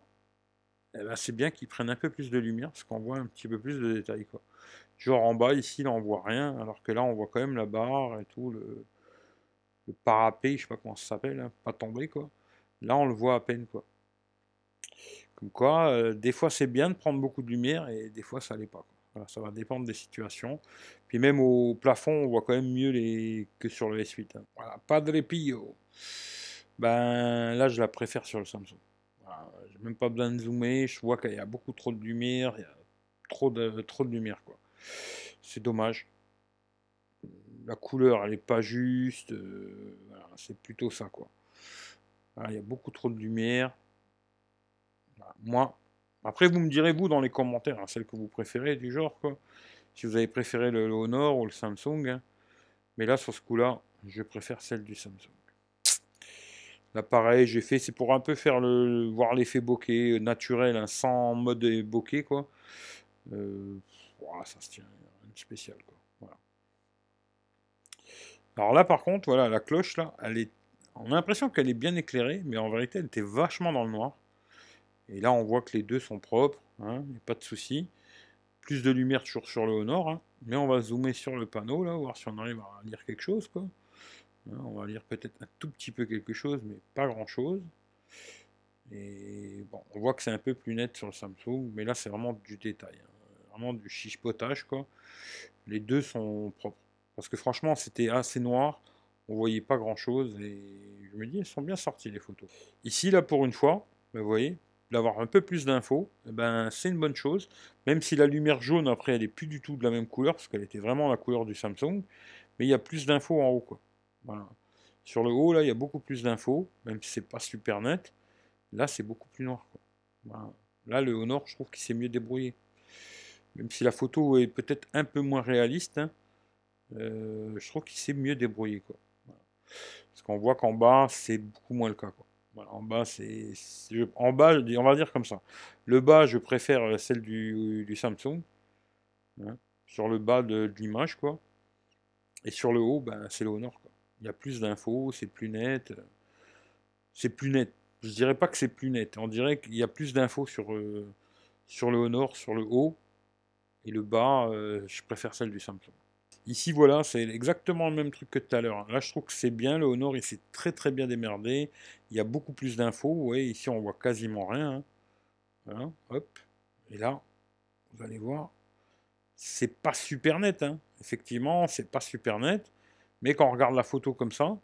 eh ben, c'est bien qu'ils prennent un peu plus de lumière, parce qu'on voit un petit peu plus de détails. Genre en bas, ici, là on voit rien, alors que là on voit quand même la barre et tout, le, parapet, je sais pas comment ça s'appelle, hein, pas tombé quoi. Là on le voit à peine quoi. Comme quoi, euh, des fois c'est bien de prendre beaucoup de lumière et des fois ça l'est pas. Ça va dépendre des situations. Puis même au plafond, on voit quand même mieux que sur le S8. Hein. Voilà, pas de répillo. Ben là, je la préfère sur le Samsung. Voilà, J'ai même pas besoin de zoomer. Je vois qu'il y a beaucoup trop de lumière. Il y a trop de, lumière, quoi. C'est dommage. La couleur, elle est pas juste. Euh, c'est plutôt ça, quoi. il y a beaucoup trop de lumière. Moi, après, vous me direz, vous, dans les commentaires, hein, celle que vous préférez du genre, quoi. Si vous avez préféré le, Honor ou le Samsung. Hein. Mais là, sur ce coup-là, je préfère celle du Samsung. Là, pareil, j'ai fait, c'est pour un peu faire le, voir l'effet bokeh euh, naturel, hein, sans mode bokeh, quoi. Euh, ça se tient, spécial, quoi. Alors là, par contre, voilà, la cloche, là, elle est, on a l'impression qu'elle est bien éclairée, mais en vérité, elle était vachement dans le noir. Et là, on voit que les deux sont propres, hein, pas de souci. Plus de lumière toujours sur le Honor, hein. mais on va zoomer sur le panneau, là, voir si on arrive à lire quelque chose. Quoi. Hein, on va lire peut-être un tout petit peu quelque chose, mais pas grand-chose. Et bon, on voit que c'est un peu plus net sur le Samsung, mais là, c'est vraiment du détail. Vraiment du chiche-potage, quoi. Les deux sont propres. Parce que franchement, c'était assez noir, on voyait pas grand-chose, et je me dis, elles sont bien sorties, les photos. Ici, là, pour une fois, vous voyez, d'avoir un peu plus d'infos, eh ben, c'est une bonne chose. Même si la lumière jaune, après, elle n'est plus du tout de la même couleur, parce qu'elle était vraiment la couleur du Samsung, mais il y a plus d'infos en haut. Sur le haut, là, il y a beaucoup plus d'infos, même si c'est pas super net. Là, c'est beaucoup plus noir. Là, le Honor, je trouve qu'il s'est mieux débrouillé. Même si la photo est peut-être un peu moins réaliste, hein, euh, je trouve qu'il s'est mieux débrouillé. Quoi. Parce qu'on voit qu'en bas, c'est beaucoup moins le cas. En bas, on va dire comme ça. Le bas, je préfère euh, celle du, Samsung. Hein, sur le bas de, l'image, quoi. Et sur le haut, ben, c'est le Honor. Il y a plus d'infos, c'est plus net. Euh, c'est plus net. Je dirais pas que c'est plus net. On dirait qu'il y a plus d'infos sur, euh, sur le Honor, sur le haut. Et le bas, je préfère celle du Samsung. Ici, voilà, c'est exactement le même truc que tout à l'heure. Là, je trouve que c'est bien. Le Honor, il s'est très très bien démerdé. Il y a beaucoup plus d'infos. Ouais, ici, on voit quasiment rien. Hein. Voilà, hop. Et là, vous allez voir, c'est pas super net. Hein. Effectivement, c'est pas super net. Mais quand on regarde la photo comme ça,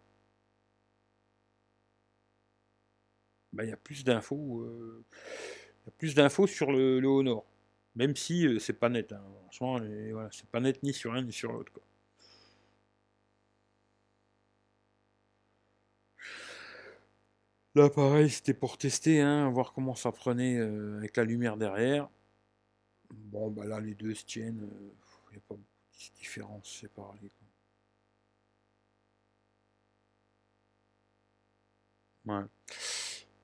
bah, il y a plus d'infos. Euh, plus d'infos sur le Honor. Même si euh, c'est pas net. Hein. Franchement, voilà, c'est pas net ni sur l'un ni sur l'autre. Là, pareil, c'était pour tester, hein, voir comment ça prenait euh, avec la lumière derrière. Bon, bah là, les deux se tiennent. Il n'y a pas beaucoup de différence, c'est pareil. Ouais.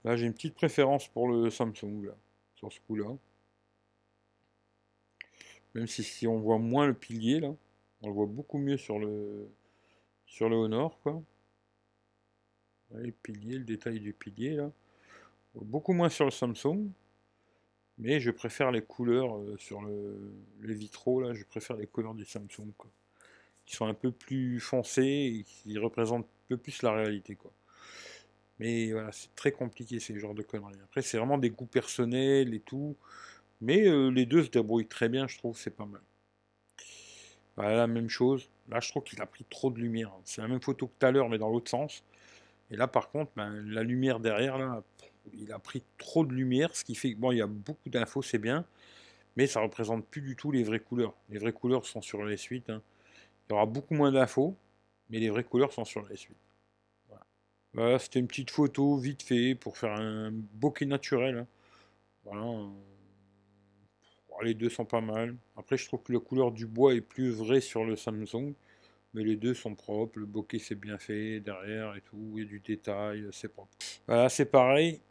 Là, j'ai une petite préférence pour le Samsung, là, sur ce coup-là. Même si, on voit moins le pilier là, on le voit beaucoup mieux sur le sur le Honor quoi. le pilier, détail du pilier là. beaucoup moins sur le Samsung. Mais je préfère les couleurs euh, sur le, les vitraux là, je préfère les couleurs du Samsung quoi. Qui sont un peu plus foncées et qui représentent un peu plus la réalité. Mais voilà, c'est très compliqué ces genres de conneries. Après, c'est vraiment des goûts personnels et tout. Mais euh, les deux se débrouillent très bien, je trouve, c'est pas mal. Voilà, la même chose. Là, je trouve qu'il a pris trop de lumière. C'est la même photo que tout à l'heure, mais dans l'autre sens. Et là, par contre, ben, la lumière derrière, là, il a pris trop de lumière, ce qui fait que, bon, il y a beaucoup d'infos, c'est bien, mais ça représente plus du tout les vraies couleurs. Les vraies couleurs sont sur les suites. Hein. Il y aura beaucoup moins d'infos, mais les vraies couleurs sont sur les suites. Voilà, c'était une petite photo vite fait pour faire un bokeh naturel. Hein. Voilà les deux sont pas mal. Après, je trouve que la couleur du bois est plus vraie sur le Samsung. Mais les deux sont propres. Le bokeh, c'est bien fait derrière et tout. Il y a du détail, c'est propre. Voilà, c'est pareil.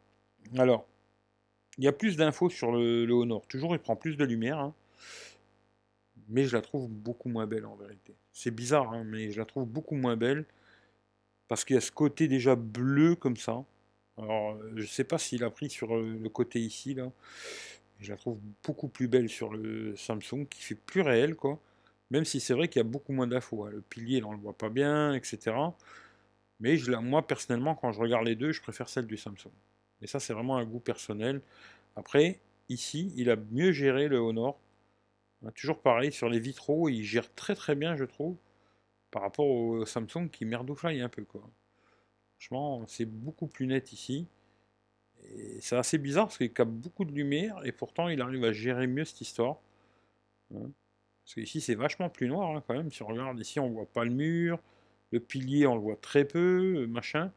Alors, il y a plus d'infos sur le, Honor. Toujours, il prend plus de lumière. Hein. Mais je la trouve beaucoup moins belle en vérité. C'est bizarre, hein, mais je la trouve beaucoup moins belle. Parce qu'il y a ce côté déjà bleu comme ça. Alors, je sais pas s'il a pris sur le côté ici, là. Je la trouve beaucoup plus belle sur le Samsung, qui fait plus réel, quoi. Même si c'est vrai qu'il y a beaucoup moins d'infos. Hein. Le pilier, on le voit pas bien, etc. Mais je moi, personnellement, quand je regarde les deux, je préfère celle du Samsung. Et ça, c'est vraiment un goût personnel. Après, ici, il a mieux géré le Honor. Toujours pareil, sur les vitraux, il gère très très bien, je trouve, par rapport au Samsung qui merdouflaille un peu. Quoi. Franchement, c'est beaucoup plus net ici. C'est assez bizarre parce qu'il capte beaucoup de lumière et pourtant il arrive à gérer mieux cette histoire. Hein. Parce qu'ici c'est vachement plus noir hein, quand même. Si on regarde ici, on voit pas le mur. Le pilier, on le voit très peu, machin.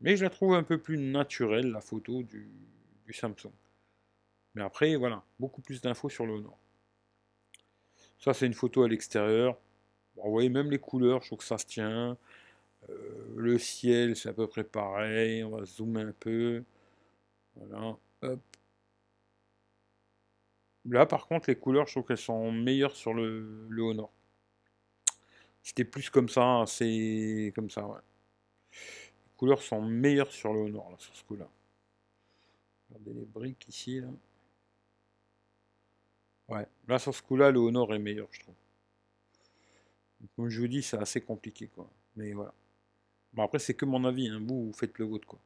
Mais je la trouve un peu plus naturelle, la photo du, Samsung. Mais après, voilà, beaucoup plus d'infos sur le Honor. Ça, c'est une photo à l'extérieur. vous voyez, même les couleurs, je trouve que ça se tient. Euh, le ciel, c'est à peu près pareil. On va zoomer un peu. Voilà. Là, par contre, les couleurs, je trouve qu'elles sont meilleures sur le, le Honor. C'était plus comme ça, c'est comme ça. Les couleurs sont meilleures sur le Honor, là, sur ce coup-là. Regardez les briques ici, là. Ouais, là, sur ce coup-là, le Honor est meilleur, je trouve. Comme je vous dis, c'est assez compliqué, quoi. Mais voilà. Bon, après, c'est que mon avis, hein. vous, vous faites le vôtre, quoi.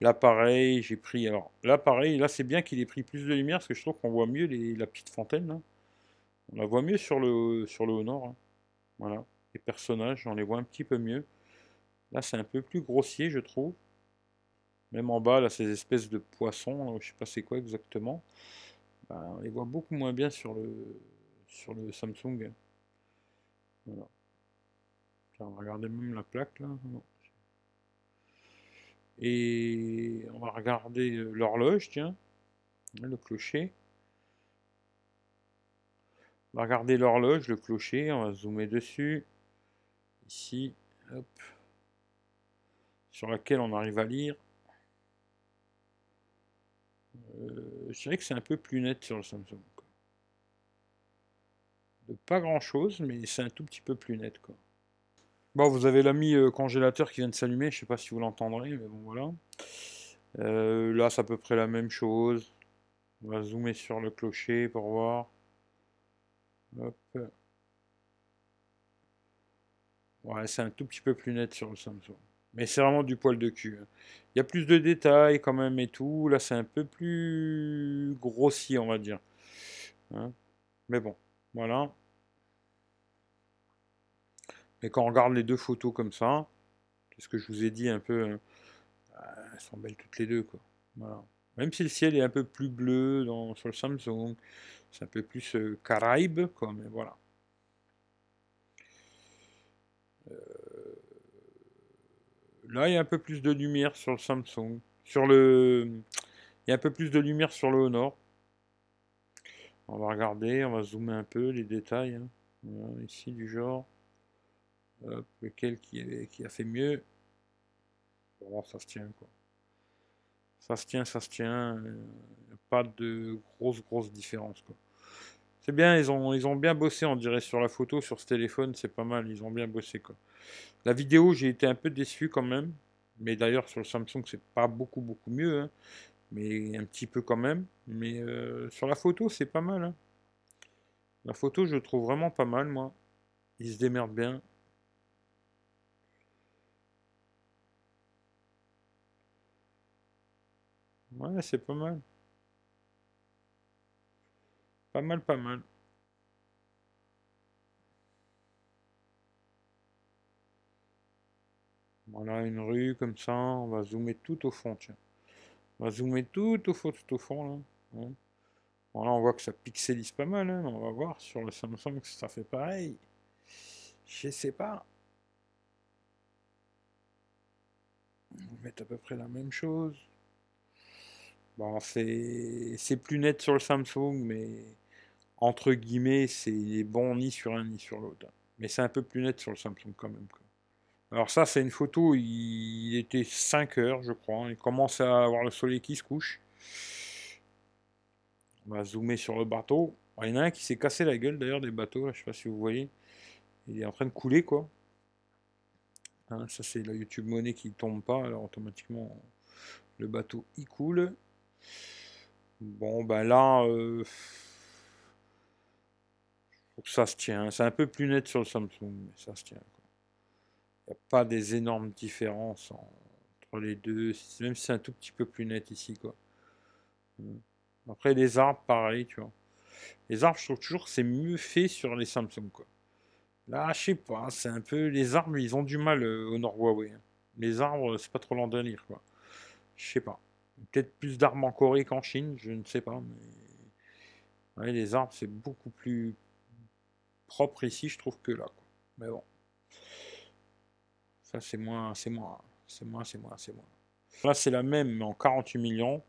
Là, pareil, j'ai pris. Alors, là, pareil, là, c'est bien qu'il ait pris plus de lumière parce que je trouve qu'on voit mieux les, la petite fontaine. On la voit mieux sur le, sur le nord. Hein. Voilà. Les personnages, on les voit un petit peu mieux. Là, c'est un peu plus grossier, je trouve. Même en bas, là, ces espèces de poissons, je sais pas c'est quoi exactement. Ben, on les voit beaucoup moins bien sur le, sur le Samsung. Voilà. on va regarder même la plaque là. Et on va regarder euh, l'horloge, tiens, le clocher. On va regarder l'horloge, le clocher, on va zoomer dessus. Ici, hop. Sur laquelle on arrive à lire. Euh, je dirais que c'est un peu plus net sur le Samsung. De pas grand chose, mais c'est un tout petit peu plus net. Quoi. Bon, vous avez l'ami euh, congélateur qui vient de s'allumer, je sais pas si vous l'entendrez, mais bon voilà. Euh, là, c'est à peu près la même chose. On va zoomer sur le clocher pour voir. Hop. Ouais, c'est un tout petit peu plus net sur le Samsung. Mais c'est vraiment du poil de cul. Hein. Il y a plus de détails quand même et tout. Là, c'est un peu plus grossier, on va dire. Hein. Mais bon, voilà. Et quand on regarde les deux photos comme ça, ce que je vous ai dit un peu, hein, bah, elles sont belles toutes les deux. Quoi. Même si le ciel est un peu plus bleu dans, sur le Samsung, c'est un peu plus euh, Caraïbe, quoi, mais voilà. Euh, là, il y a un peu plus de lumière sur le Samsung. Sur le... Il y a un peu plus de lumière sur le Honor. On va regarder, on va zoomer un peu les détails. Hein. ici, du genre lequel qui, qui, a fait mieux Bon, ça se tient quoi. Ça se tient, ça se tient. Euh, pas de grosse, grosse différence quoi. C'est bien, ils ont, ils ont bien bossé, on dirait, sur la photo, sur ce téléphone, c'est pas mal, ils ont bien bossé quoi. La vidéo, j'ai été un peu déçu quand même. Mais d'ailleurs, sur le Samsung, c'est pas beaucoup, beaucoup mieux. Hein. mais un petit peu quand même. Mais euh, sur la photo, c'est pas mal. Hein. La photo, je trouve vraiment pas mal, moi. Ils se démerdent bien. Ouais, c'est pas mal. Pas mal, pas mal. Voilà une rue comme ça, on va zoomer tout au fond, tiens. On va zoomer tout au fond, tout au fond, là. Voilà, on voit que ça pixelise pas mal, hein. on va voir sur le Samsung si ça fait pareil. Je sais pas. On va mettre à peu près la même chose. Bon, c'est plus net sur le Samsung, mais entre guillemets, c'est bon ni sur un ni sur l'autre. Mais c'est un peu plus net sur le Samsung quand même. Alors ça, c'est une photo, il était 5 heures, je crois. Il commence à avoir le soleil qui se couche. On va zoomer sur le bateau. Il y en a un qui s'est cassé la gueule d'ailleurs des bateaux, je sais pas si vous voyez. Il est en train de couler quoi. Hein, ça c'est la YouTube monnaie qui tombe pas, alors automatiquement le bateau il coule. Bon, ben là, euh, ça se tient. C'est un peu plus net sur le Samsung, mais ça se tient. Il n'y a pas des énormes différences entre les deux, même si c'est un tout petit peu plus net ici. quoi. Hmm. Après, les arbres, pareil. Les arbres, je trouve toujours que c'est mieux fait sur les Samsung. Là, je sais pas, c'est un peu... Les arbres, ils ont du mal euh, au Nord Huawei. Hein. Les arbres, c'est pas trop l'en délire, quoi. Je sais pas. Peut-être plus d'arbres en Corée qu'en Chine, je ne sais pas, mais... les arbres, c'est beaucoup plus propre ici, je trouve, que là. Mais bon. Ça, c'est moins, c'est moins, c'est moins, c'est moins, c'est moins. Là, c'est la même, mais en 48 millions.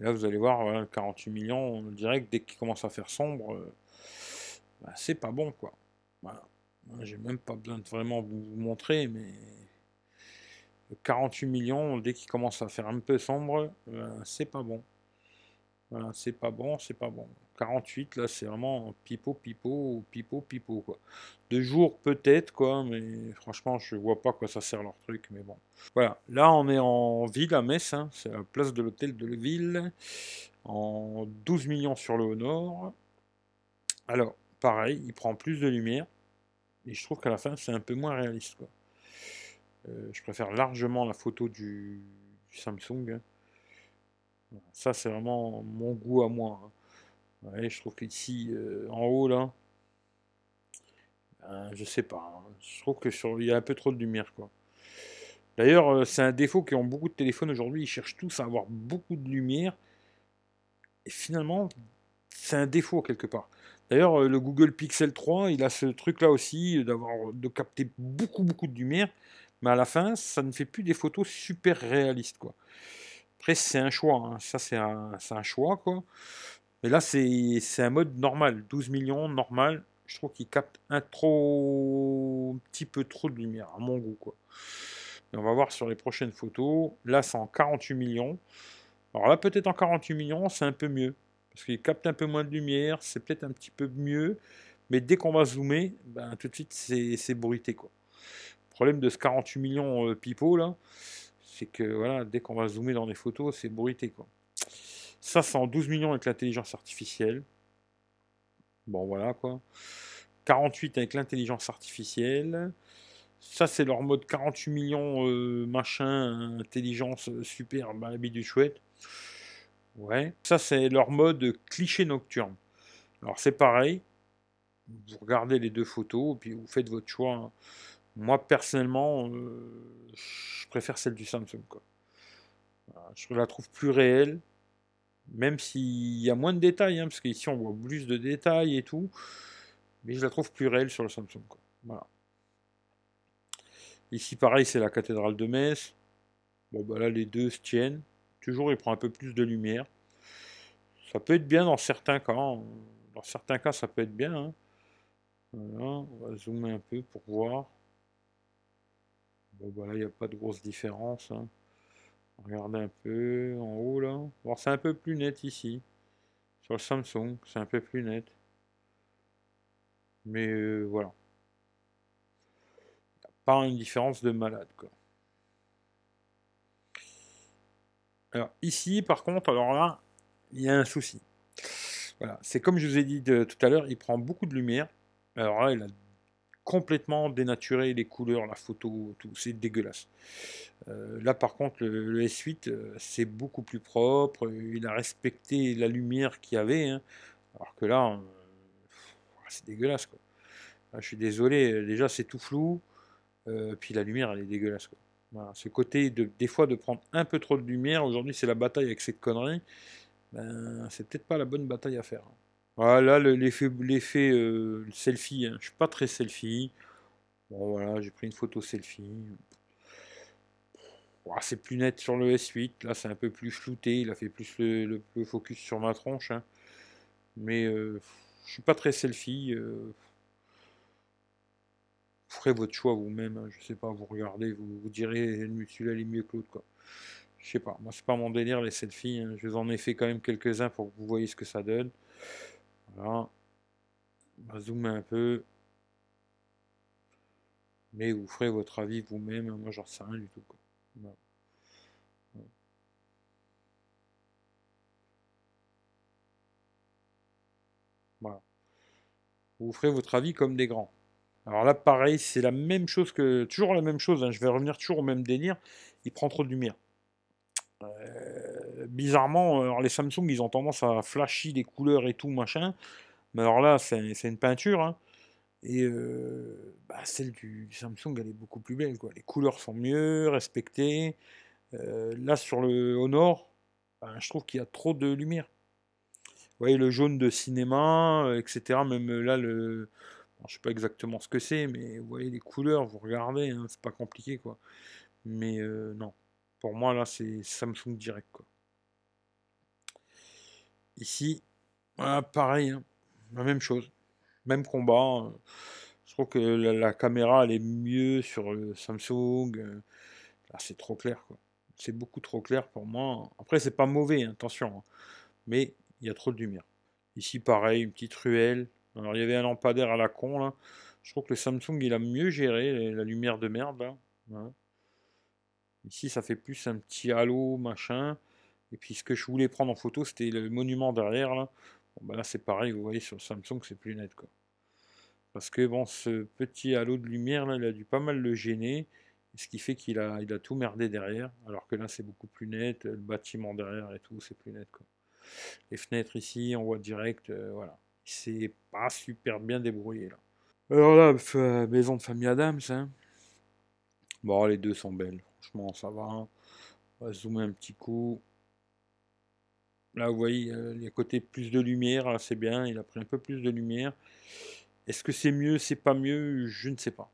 là, vous allez voir, 48 millions, on dirait que dès qu'il commence à faire sombre, euh, bah, c'est pas bon, quoi. Voilà. J'ai même pas besoin de vraiment vous montrer, mais 48 millions, dès qu'il commence à faire un peu sombre, euh, c'est pas bon. Voilà, c'est pas bon, c'est pas bon. 48, là, c'est vraiment pipeau, pipeau, pipeau, pipeau, quoi. De jours, peut-être, quoi, mais franchement, je vois pas quoi ça sert leur truc, mais bon. Voilà, là, on est en ville à Metz, hein. c'est la place de l'hôtel de ville, en 12 millions sur le nord. Alors, pareil, il prend plus de lumière, et je trouve qu'à la fin, c'est un peu moins réaliste, quoi. Euh, je préfère largement la photo du, Samsung. Ça, c'est vraiment mon goût à moi. Hein. Je trouve qu'ici, euh, en haut, là, ben, je sais pas. Hein. Je trouve que sur, il y a un peu trop de lumière, quoi. D'ailleurs, euh, c'est un défaut qui ont beaucoup de téléphones aujourd'hui. Ils cherchent tous à avoir beaucoup de lumière. Et finalement, c'est un défaut quelque part. D'ailleurs, le Google Pixel 3, il a ce truc-là aussi d'avoir de capter beaucoup beaucoup de lumière, mais à la fin, ça ne fait plus des photos super réalistes, quoi. Après, c'est un choix. Ça, c'est un, choix, quoi. Mais là, c'est un mode normal. 12 millions, normal. Je trouve qu'il capte un trop... un petit peu trop de lumière, à mon goût. Quoi. on va voir sur les prochaines photos. Là, c'est en 48 millions. Alors là, peut-être en 48 millions, c'est un peu mieux. Parce qu'il capte un peu moins de lumière, c'est peut-être un petit peu mieux. Mais dès qu'on va zoomer, ben, tout de suite, c'est bruité. Quoi. Problème de ce 48 millions euh, là, c'est que voilà, dès qu'on va zoomer dans les photos, c'est bruité. Quoi. Ça, c'est en 12 millions avec l'intelligence artificielle. Bon, voilà quoi. 48 avec l'intelligence artificielle. Ça, c'est leur mode 48 millions, euh, machin, intelligence euh, super, bah, du chouette. Ouais. Ça, c'est leur mode cliché nocturne. Alors, c'est pareil. Vous regardez les deux photos, puis vous faites votre choix. Moi, personnellement, euh, je préfère celle du Samsung. Quoi. je la trouve plus réelle. Même s'il y a moins de détails, hein, parce qu'ici on voit plus de détails et tout. Mais je la trouve plus réelle sur le Samsung. Voilà. Ici pareil, c'est la cathédrale de Metz. Bon bah là les deux se tiennent. Toujours il prend un peu plus de lumière. Ça peut être bien dans certains cas. Hein. Dans certains cas ça peut être bien. Hein. Voilà, on va zoomer un peu pour voir. Bon bah là il n'y a pas de grosse différence. Hein. Regardez un peu en haut là. c'est un peu plus net ici. Sur le Samsung, c'est un peu plus net. Mais euh, voilà. Pas une différence de malade quoi. Alors ici par contre, alors là, il y a un souci. Voilà, c'est comme je vous ai dit tout à l'heure, il prend beaucoup de lumière. Alors là, il a complètement dénaturé les couleurs, la photo, tout, c'est dégueulasse. Euh, là par contre le, S8 euh, c'est beaucoup plus propre, il a respecté la lumière qu'il y avait, hein. alors que là euh, c'est dégueulasse je suis désolé, déjà c'est tout flou, puis la lumière elle est dégueulasse ce côté de, des fois de prendre un peu trop de lumière, aujourd'hui c'est la bataille avec cette connerie, ben, c'est peut-être pas la bonne bataille à faire. Hein. Voilà l'effet l'effet euh, selfie. Hein. Je suis pas très selfie. Bon voilà, j'ai pris une photo selfie. c'est plus net sur le S8. Là, c'est un peu plus flouté. Il a fait plus le, focus sur ma tronche. Hein. Mais euh, je suis pas très selfie. Euh. vous ferez votre choix vous-même. Hein. Je sais pas, vous regardez, vous, vous direz celui-là il est mieux que l'autre. Je sais pas. Moi, c'est pas mon délire les selfies. Je vous en ai fait quand même quelques-uns pour que vous voyez ce que ça donne. Voilà. Va zoomer un peu. Mais vous ferez votre avis vous-même. Moi, j'en sais rien du tout. Voilà. Vous ferez votre avis comme des grands. Alors là, pareil, c'est la même chose que. Toujours la même chose, hein. je vais revenir toujours au même délire. Il prend trop de lumière. Euh, bizarrement, alors les Samsung, ils ont tendance à flashy les couleurs et tout, machin. Mais alors là, c'est une peinture. Hein. Et bah, celle du, Samsung, elle est beaucoup plus belle. Quoi. Les couleurs sont mieux respectées. là, sur le Honor, bah, je trouve qu'il y a trop de lumière. Vous voyez, le jaune de cinéma, etc. Même là, je sais pas exactement ce que c'est, mais vous voyez les couleurs, vous regardez, hein, c'est pas compliqué. quoi. Mais non, pour moi, là, c'est Samsung direct. Ici, pareil, hein, la même chose. Même combat. Euh, je trouve que la, caméra, elle est mieux sur le Samsung. Euh, là, c'est trop clair, quoi. C'est beaucoup trop clair pour moi. Après, c'est pas mauvais, hein, attention. Hein. Mais il y a trop de lumière. Ici, pareil, une petite ruelle. Alors, il y avait un lampadaire à la con, là. Je trouve que le Samsung, il a mieux géré la lumière de merde. Ici, ça fait plus un petit halo, machin. Et puis, ce que je voulais prendre en photo, c'était le monument derrière, là. Bon, bah là, c'est pareil, vous voyez, sur le Samsung, c'est plus net, quoi. Parce que, bon, ce petit halo de lumière, là, il a dû pas mal le gêner. Ce qui fait qu'il a, il a tout merdé derrière. Alors que là, c'est beaucoup plus net. Le bâtiment derrière et tout, c'est plus net, quoi. Les fenêtres ici, on voit direct, euh, voilà. C'est pas super bien débrouillé, là. Alors là, euh, maison de famille Adams, hein. Bon, les deux sont belles. Franchement, ça va. On va zoomer un petit coup. Là, vous voyez, il y a côté plus de lumière, c'est bien, il a pris un peu plus de lumière. Est-ce que c'est mieux, c'est pas mieux? Je ne sais pas.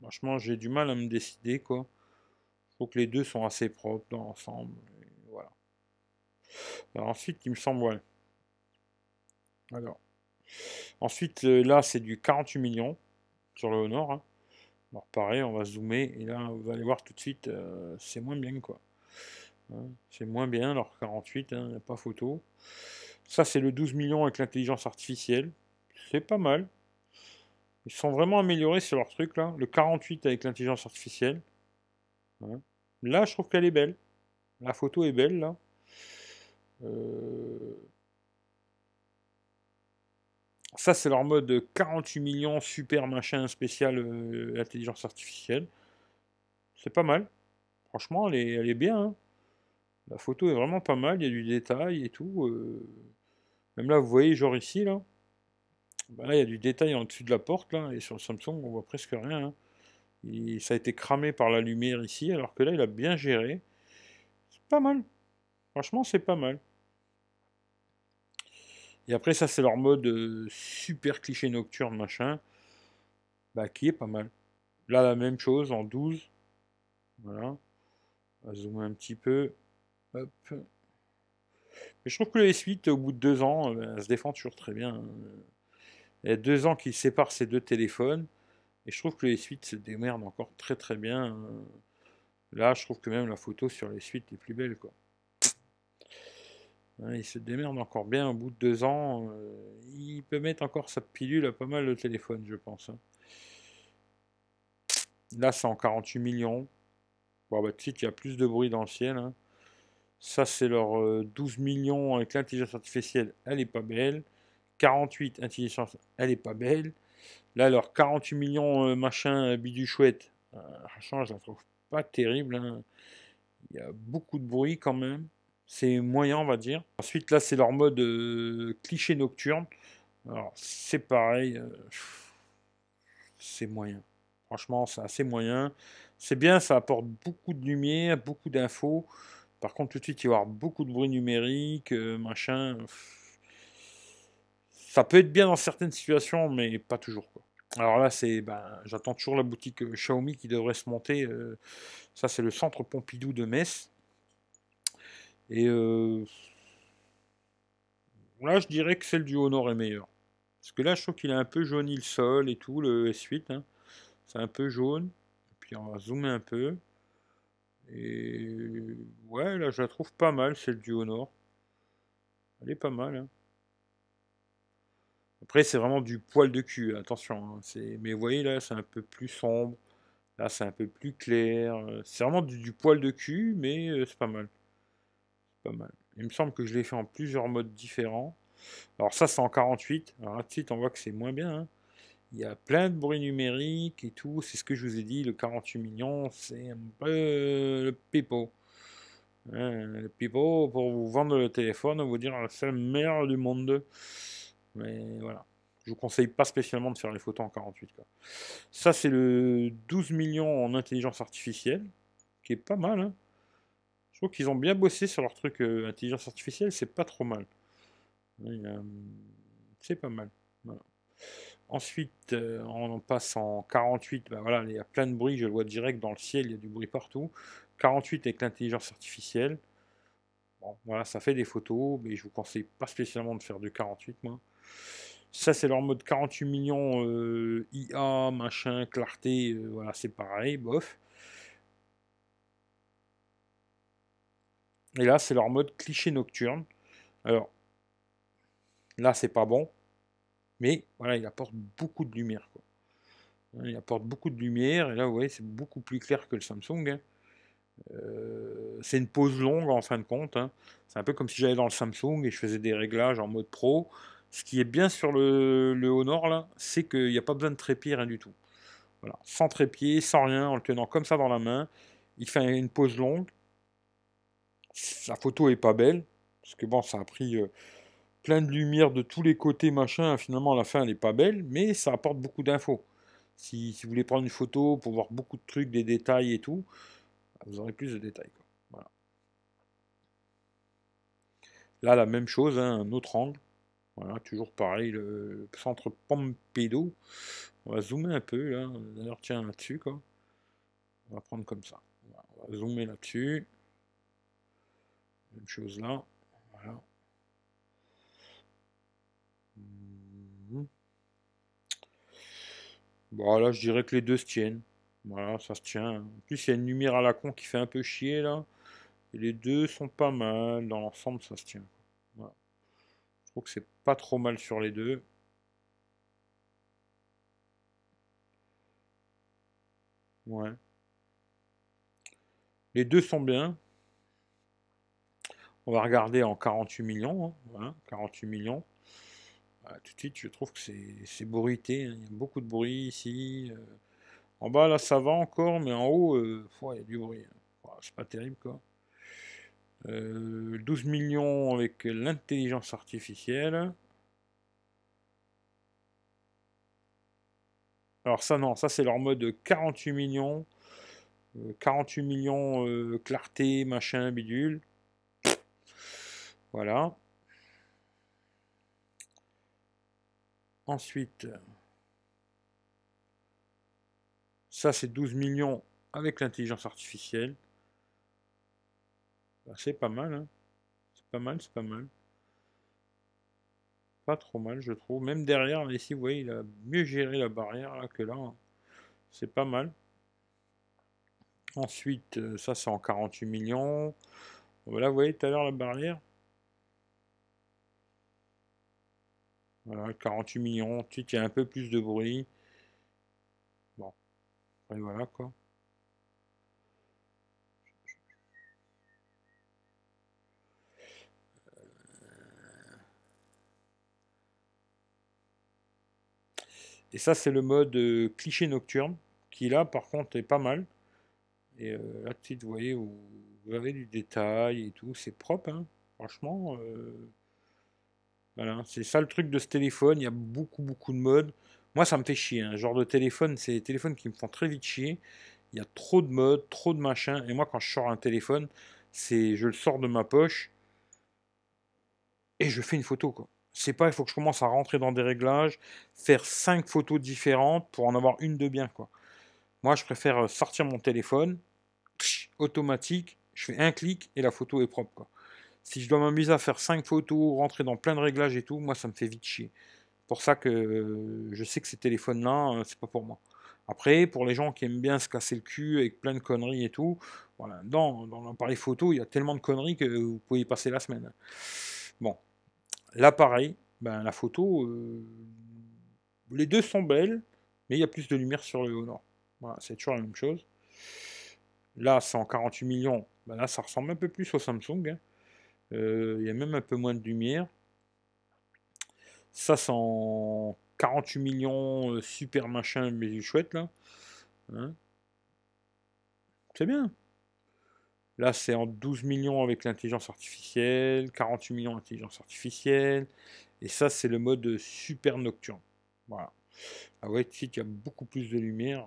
Franchement, j'ai du mal à me décider, quoi. Je trouve que les deux sont assez propres dans l'ensemble. Voilà. Ensuite, il me semble. Alors. Ensuite, euh, là, c'est du 48 millions sur le Honor. Hein. Alors pareil, on va zoomer, et là, vous allez voir tout de suite, euh, c'est moins bien, quoi. Hein, c'est moins bien, alors 48, il n'y a pas photo. Ça, c'est le 12 millions avec l'intelligence artificielle. C'est pas mal. Ils sont vraiment améliorés sur leur truc, là. Le 48 avec l'intelligence artificielle. Hein. Là, je trouve qu'elle est belle. La photo est belle, là. Euh, ça, c'est leur mode 48 millions, super machin spécial euh, intelligence artificielle. C'est pas mal. Franchement, elle est, elle est bien. Hein. La photo est vraiment pas mal, il y a du détail et tout. Euh. Même là, vous voyez, genre ici, là. Bah là, il y a du détail en dessus de la porte, là. Et sur le Samsung, on voit presque rien. Hein. ça a été cramé par la lumière ici, alors que là, il a bien géré. C'est pas mal. Franchement, c'est pas mal. Et après, ça, c'est leur mode euh, super cliché nocturne, machin. Bah, qui est pas mal. Là, la même chose en 12. Voilà. On va zoomer un petit peu. Mais je trouve que le S8, au bout de deux ans, euh, se défend toujours très bien. Il y a deux ans qui séparent ces deux téléphones. Et je trouve que le S8 se démerde encore très très bien. Là, je trouve que même la photo sur les suites est plus belle. quoi. il se démerde encore bien au bout de deux ans. Euh, il peut mettre encore sa pilule à pas mal de téléphones, je pense. Hein. Là, c'est en 48 millions. Bon, bah, de suite, il y a plus de bruit dans le ciel. Hein. Ça, c'est leur 12 euh, millions avec l'intelligence artificielle, elle est pas belle. 48 intelligence, elle est pas belle. Là, leur 48 millions euh, machin euh, bidule chouette, je la trouve pas terrible. Hein. Il y a beaucoup de bruit quand même. C'est moyen, on va dire. Ensuite, là, c'est leur mode cliché nocturne. Alors, c'est pareil. c'est moyen. Franchement, c'est assez moyen. C'est bien, ça apporte beaucoup de lumière, beaucoup d'infos. Par contre, tout de suite, il va y avoir beaucoup de bruit numérique, euh, machin. Ça peut être bien dans certaines situations, mais pas toujours. Alors là, c'est, ben, j'attends toujours la boutique euh, Xiaomi qui devrait se monter. Euh, ça, c'est le centre Pompidou de Metz. Et là, je dirais que celle du Honor est meilleure. Parce que là, je trouve qu'il a un peu jauni le sol et tout, le S8. Hein. C'est un peu jaune. Et puis, on va zoomer un peu. Et ouais, là, je la trouve pas mal, celle du Honor. Elle est pas mal. Hein. Après, c'est vraiment du poil de cul, attention. Hein. Mais vous voyez, là, c'est un peu plus sombre. Là, c'est un peu plus clair. C'est vraiment du, poil de cul, mais euh, c'est pas mal. C'est pas mal. Il me semble que je l'ai fait en plusieurs modes différents. Alors ça, c'est en 48. Alors là, de on voit que c'est moins bien. Hein. Il y a plein de bruit numérique et tout. C'est ce que je vous ai dit. Le 48 millions, c'est un peu le pipeau. Hein, les pour vous vendre le téléphone, vous dire c'est le meilleur du monde. Mais voilà. Je vous conseille pas spécialement de faire les photos en 48. Ça, c'est le 12 millions en intelligence artificielle, qui est pas mal. Hein. Je trouve qu'ils ont bien bossé sur leur truc euh, intelligence artificielle, c'est pas trop mal. C'est pas mal. Ensuite, euh, on passe en 48. Ben voilà, il y a plein de bruit, je le vois direct dans le ciel, il y a du bruit partout. 48 avec l'intelligence artificielle. Bon, voilà, ça fait des photos, mais je vous conseille pas spécialement de faire du 48, moi. Ça, c'est leur mode 48 millions euh, IA, machin, clarté, euh, voilà, c'est pareil, bof. Et là, c'est leur mode cliché nocturne. Alors, là, c'est pas bon, mais voilà, il apporte beaucoup de lumière. Quoi. Il apporte beaucoup de lumière, et là, vous voyez, c'est beaucoup plus clair que le Samsung. Hein. Euh, c'est une pause longue en fin de compte. Hein. C'est un peu comme si j'allais dans le Samsung et je faisais des réglages en mode pro. Ce qui est bien sur le, le Honor, là, c'est qu'il n'y a pas besoin de trépied, rien du tout. Voilà. Sans trépied, sans rien, en le tenant comme ça dans la main. Il fait une pause longue. Sa photo est pas belle, parce que bon, ça a pris euh, plein de lumière de tous les côtés, machin. Finalement, la fin, n'est pas belle, mais ça apporte beaucoup d'infos. Si, vous voulez prendre une photo pour voir beaucoup de trucs, des détails et tout, vous aurez plus de détails. Là, la même chose, hein, un autre angle. Voilà, toujours pareil, le centre Pompidou. On va zoomer un peu, là. D'ailleurs, tiens, là-dessus, quoi. On va prendre comme ça. On va zoomer là-dessus. Même chose là. Voilà. Bon, là, je dirais que les deux se tiennent. Voilà, ça se tient. En plus, il y a une lumière à la con qui fait un peu chier, là. Les deux sont pas mal. Dans l'ensemble, ça se tient. Je trouve que c'est pas trop mal sur les deux. Ouais. Les deux sont bien. On va regarder en 48 millions. 48 hein. Millions. tout de suite, je trouve que c'est bruité. Hein. Il y a beaucoup de bruit ici. Euh. En bas, là, ça va encore, mais en haut, euh, il y a du bruit. Hein. C'est pas terrible, quoi. 12 euh, millions avec l'intelligence artificielle. Alors ça non, ça c'est leur mode 48 millions. 48 euh, millions clarté, machin, bidule. Voilà. Ensuite, ça c'est 12 millions avec l'intelligence artificielle. Bah, c'est pas mal, hein. C'est pas mal, c'est pas mal. Pas trop mal, je trouve. Même derrière, ici, vous voyez, il a mieux géré la barrière là, que là. Hein. C'est pas mal. Ensuite, euh, ça, c'est en 48 millions. Voilà, vous voyez tout à l'heure la barrière. Voilà, 48 millions. Ensuite, il y a un peu plus de bruit. Bon. Et voilà, quoi. Et ça, c'est le mode euh, cliché nocturne, qui là, par contre, est pas mal. Et euh, là, vous voyez, vous avez du détail et tout, c'est propre, hein. franchement. Euh, voilà, c'est ça le truc de ce téléphone, il y a beaucoup, beaucoup de modes. Moi, ça me fait chier, un hein. genre de téléphone, c'est des téléphones qui me font très vite chier. Il y a trop de modes, trop de machins, et moi, quand je sors un téléphone, c'est je le sors de ma poche, et je fais une photo, c'est pas, il faut que je commence à rentrer dans des réglages, faire cinq photos différentes pour en avoir une de bien, quoi. Moi, je préfère euh, sortir mon téléphone, automatique, je fais un clic et la photo est propre. Si je dois m'amuser à faire cinq photos, rentrer dans plein de réglages et tout, moi, ça me fait vite chier. Pour ça que euh, je sais que ces téléphones-là, euh, c'est pas pour moi. Après, pour les gens qui aiment bien se casser le cul avec plein de conneries et tout, voilà, dans, dans l'appareil photo, il y a tellement de conneries que vous pouvez y passer la semaine. Bon, L'appareil, ben, la photo, euh, les deux sont belles, mais il y a plus de lumière sur le Honor. Voilà, c'est toujours la même chose. Là, c'est en 48 millions. Ben là, ça ressemble un peu plus au Samsung. Hein. Euh, il y a même un peu moins de lumière. Ça, c'est en 48 millions, euh, super machin, mais chouette là. Hein? c'est bien. Là, c'est en 12 millions avec l'intelligence artificielle, 48 millions d'intelligence artificielle. Et ça, c'est le mode super nocturne. Voilà. Ah ouais, ici, il y a beaucoup plus de lumière.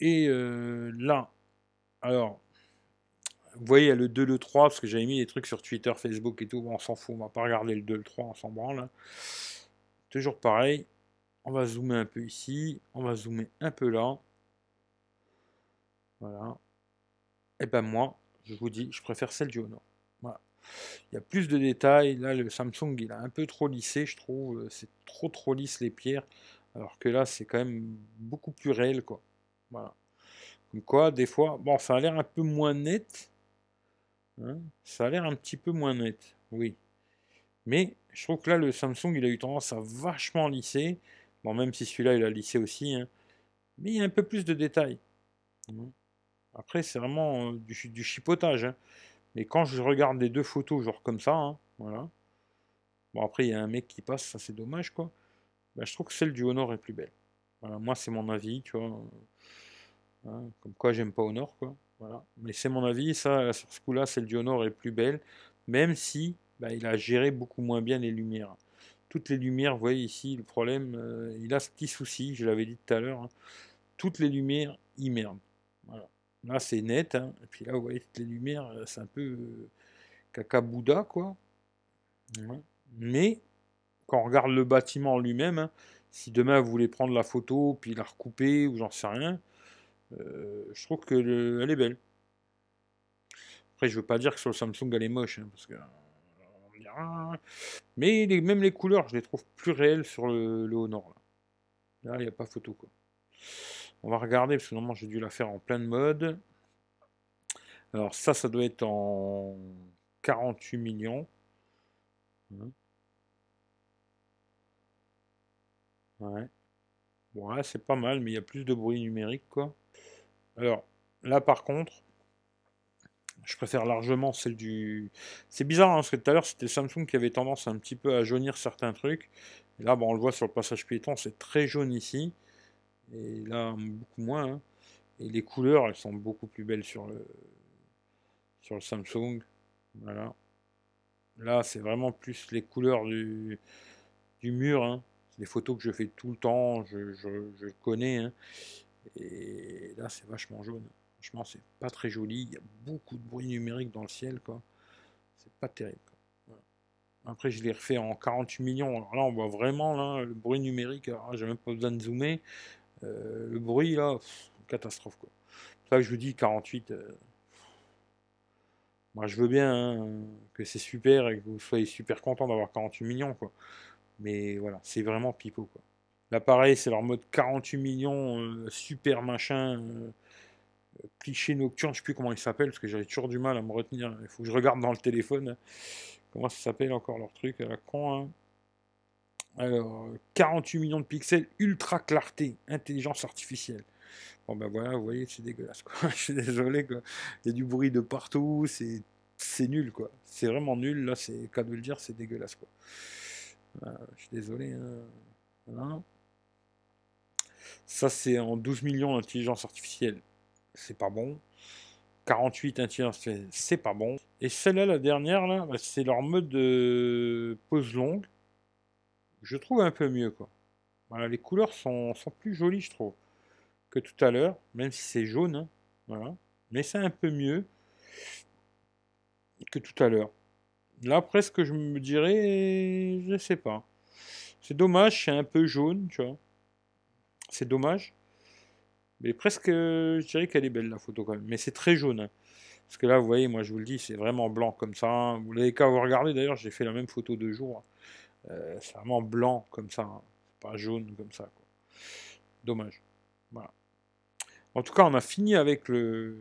Et euh, là, alors, vous voyez, il y a le 2, le 3, parce que j'avais mis des trucs sur Twitter, Facebook et tout. on s'en fout, on va pas regarder le 2, le 3, on s'en branle. Toujours pareil. On va zoomer un peu ici. On va zoomer un peu là. Voilà. Et ben moi, je vous dis, je préfère celle du Honor. Voilà. Il y a plus de détails. Là, le Samsung, il a un peu trop lissé, je trouve. C'est trop trop lisse les pierres. Alors que là, c'est quand même beaucoup plus réel. Voilà. Comme quoi, des fois, bon, ça a l'air un peu moins net. Hein. ça a l'air un petit peu moins net, oui. Mais je trouve que là, le Samsung, il a eu tendance à vachement lisser. Bon, même si celui-là, il a lissé aussi. Hein. Mais il y a un peu plus de détails. Hein. Après, c'est vraiment euh, du, chipotage. Mais quand je regarde les deux photos, genre comme ça, voilà. Bon, après, il y a un mec qui passe, ça c'est dommage, quoi. Ben, je trouve que celle du Honor est plus belle. moi, c'est mon avis, tu vois. comme quoi, j'aime pas Honor, quoi. Voilà. Mais c'est mon avis, ça, sur ce coup-là, celle du Honor est plus belle, même si bah, il a géré beaucoup moins bien les lumières. Toutes les lumières, vous voyez ici, le problème, euh, il a ce petit souci, je l'avais dit tout à l'heure, hein. toutes les lumières, il merde. Voilà. Là, c'est net, hein. et puis là, vous voyez, toutes les lumières, euh, c'est un peu euh, caca Bouddha, quoi. Mais, quand on regarde le bâtiment lui-même, hein, si demain vous voulez prendre la photo, puis la recouper, ou j'en sais rien, euh, je trouve que elle est belle. Après, je veux pas dire que sur le Samsung elle est moche, hein, parce que mais même les couleurs, je les trouve plus réelles sur le, le Honor. Là, il n'y a pas photo quoi. On va regarder parce que normalement j'ai dû la faire en plein de mode. Alors ça, ça doit être en 48 millions. Ouais. C'est pas mal, mais il y a plus de bruit numérique quoi. Alors, là par contre, je préfère largement celle du... C'est bizarre, hein, parce que tout à l'heure, c'était Samsung qui avait tendance un petit peu à jaunir certains trucs. Là, bon, on le voit sur le passage piéton, c'est très jaune ici. Et là, beaucoup moins. Hein. Et les couleurs, elles sont beaucoup plus belles sur le, sur le Samsung. Voilà. Là, c'est vraiment plus les couleurs du, du mur. Hein. Des photos que je fais tout le temps, je, connais. Hein. Et là, c'est vachement jaune. Franchement, c'est pas très joli. Il y a beaucoup de bruit numérique dans le ciel, quoi. C'est pas terrible. Après, je l'ai refait en 48 millions. Alors là, on voit vraiment là, le bruit numérique. J'ai même pas besoin de zoomer. Euh, le bruit, là, catastrophe, quoi. Ça je vous dis 48. Euh, moi, je veux bien hein, que c'est super et que vous soyez super content d'avoir 48 millions. Mais voilà, c'est vraiment pipeau, quoi. L'appareil, c'est leur mode 48 millions, euh, super machin, euh, cliché nocturne, je sais plus comment il s'appelle, parce que j'avais toujours du mal à me retenir. Il faut que je regarde dans le téléphone. Comment ça s'appelle encore leur truc à la con hein. Alors, 48 millions de pixels, ultra clarté, intelligence artificielle. Bon ben voilà, vous voyez, c'est dégueulasse je suis désolé. Il y a du bruit de partout, c'est c'est nul quoi. C'est vraiment nul, là c'est cas de le dire, c'est dégueulasse quoi. Je suis désolé. Hein. Ça, c'est en 12 millions d'intelligence artificielle. C'est pas bon. 48 intelligence c'est pas bon. Et celle-là, la dernière, là, bah, c'est leur mode de pause longue. Je trouve un peu mieux, quoi. Les couleurs sont, sont plus jolies, je trouve, que tout à l'heure, même si c'est jaune. Hein. voilà. Mais c'est un peu mieux que tout à l'heure. Là, presque, je me dirais, je sais pas. C'est dommage, c'est un peu jaune, tu vois. C'est dommage. Mais presque, je dirais qu'elle est belle la photo quand même. Mais c'est très jaune. Hein. Parce que là, vous voyez, moi je vous le dis, c'est vraiment blanc comme ça. Vous l'avez qu'à vous regarder d'ailleurs, j'ai fait la même photo de jour. Euh, c'est vraiment blanc comme ça. Hein. Pas jaune comme ça. Dommage. Voilà. En tout cas, on a fini avec le,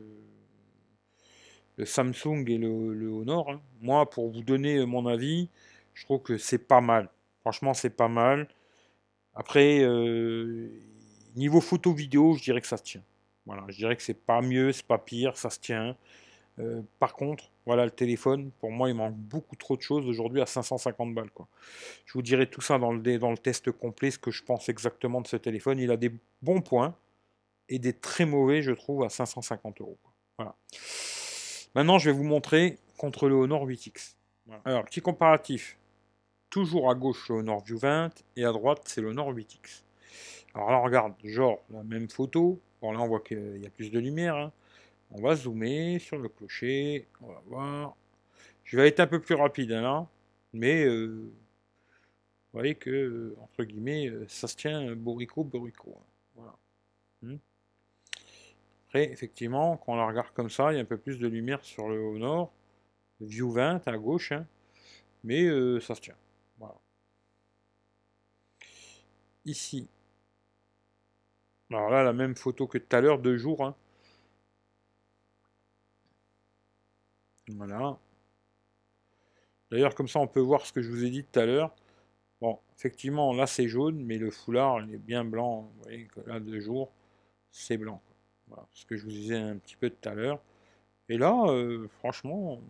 le Samsung et le, Honor. Hein. Moi, pour vous donner mon avis, je trouve que c'est pas mal. Franchement, c'est pas mal. Après, euh, Niveau photo vidéo, je dirais que ça se tient. Voilà, je dirais que c'est pas mieux, c'est pas pire, ça se tient. Euh, par contre, voilà le téléphone, pour moi il manque beaucoup trop de choses aujourd'hui à 550 balles. Je vous dirai tout ça dans le, dans le test complet, ce que je pense exactement de ce téléphone. Il a des bons points, et des très mauvais, je trouve, à 550 euros. Voilà. Maintenant, je vais vous montrer contre le Honor 8X. Alors, petit comparatif. Toujours à gauche le Honor View 20 et à droite c'est le Honor 8X. Alors là, regarde, genre la même photo. Bon, là, on voit qu'il y a plus de lumière. Hein. On va zoomer sur le clocher. On va voir. Je vais être un peu plus rapide hein, là. Mais euh, vous voyez que, entre guillemets, euh, ça se tient borico, borico. Hein. Voilà. Hmm. Effectivement, quand on la regarde comme ça, il y a un peu plus de lumière sur le nord. View 20 à gauche. Hein. Mais euh, ça se tient. Voilà. Ici. Alors là, la même photo que tout à l'heure, deux jours. Hein. Voilà. D'ailleurs, comme ça, on peut voir ce que je vous ai dit tout à l'heure. Bon, effectivement, là, c'est jaune, mais le foulard, il est bien blanc. Vous voyez que là, deux jours, c'est blanc. Voilà, ce que je vous disais un petit peu tout à l'heure. Et là, euh, franchement,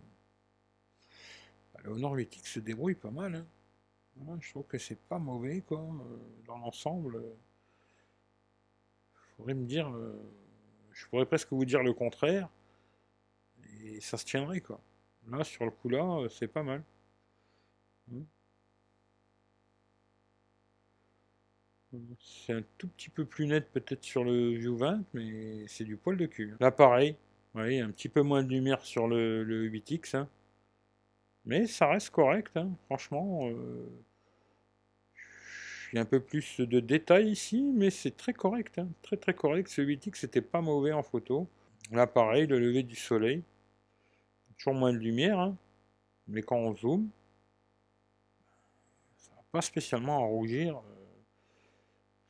bah, Honor 8X se débrouille pas mal. Hein. je trouve que c'est pas mauvais, quoi, euh, dans l'ensemble. Il faudrait me dire... Euh, je pourrais presque vous dire le contraire. Et ça se tiendrait, quoi. Là, sur le coup là, c'est pas mal. C'est un tout petit peu plus net peut-être sur le View 20, mais c'est du poil de cul. Là pareil, voyez, un petit peu moins de lumière sur le, 8X. Hein. Mais ça reste correct, hein. franchement. Euh, il y a un peu plus de détails ici, mais c'est très correct. Hein. Très très correct. Ce 8X c'était pas mauvais en photo. Là pareil, le lever du soleil. Toujours moins de lumière, mais quand on zoome, ça va pas spécialement à rougir.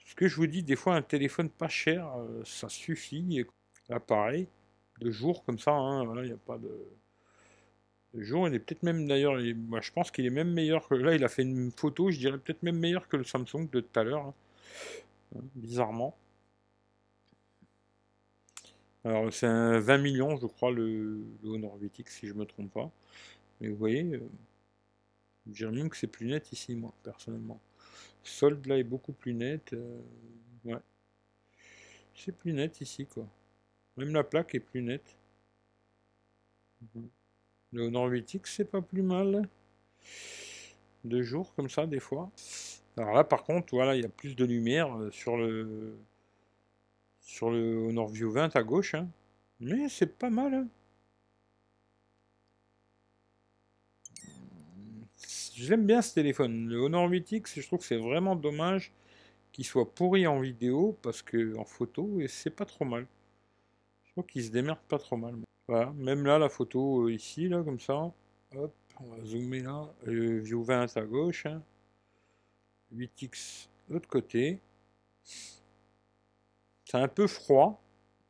Ce que je vous dis, des fois un téléphone pas cher, euh, ça suffit. Là pareil, de jour comme ça, hein, il n'y a pas de... jour, il est peut-être même d'ailleurs, moi je pense qu'il est même meilleur que... Là il a fait une photo, je dirais peut-être même meilleur que le Samsung de tout à l'heure, hein. Hein, bizarrement. Alors c'est un 20 millions je crois le, Honor 8X si je me trompe pas. Mais vous voyez, euh, même que c'est plus net ici moi personnellement. Solde là est beaucoup plus net. Euh, ouais. C'est plus net ici quoi. Même la plaque est plus nette. Le Honor 8X c'est pas plus mal. Deux jours comme ça des fois. Alors là par contre voilà il y a plus de lumière euh, sur le sur le Honor View 20 à gauche. Hein. Mais c'est pas mal. Hein. J'aime bien ce téléphone. Le Honor 8X, je trouve que c'est vraiment dommage qu'il soit pourri en vidéo parce que en photo, et c'est pas trop mal. Je trouve qu'il se démerde pas trop mal. Voilà, même là, la photo euh, ici, là, comme ça. Hop, on va zoomer là. View 20 à gauche. 8X de l'autre côté. C'est un peu froid,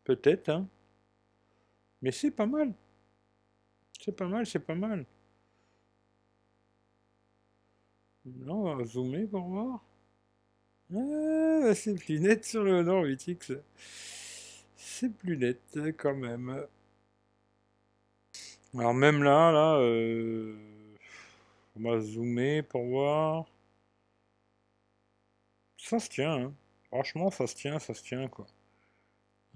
peut-être, hein. mais c'est pas mal. C'est pas mal, c'est pas mal. Là, on va zoomer pour voir. Ah, c'est plus net sur le Nord 8X. C'est plus net quand même. Alors même là, là, euh, on va zoomer pour voir. Ça se tient, hein. Franchement, ça se tient, ça se tient, quoi.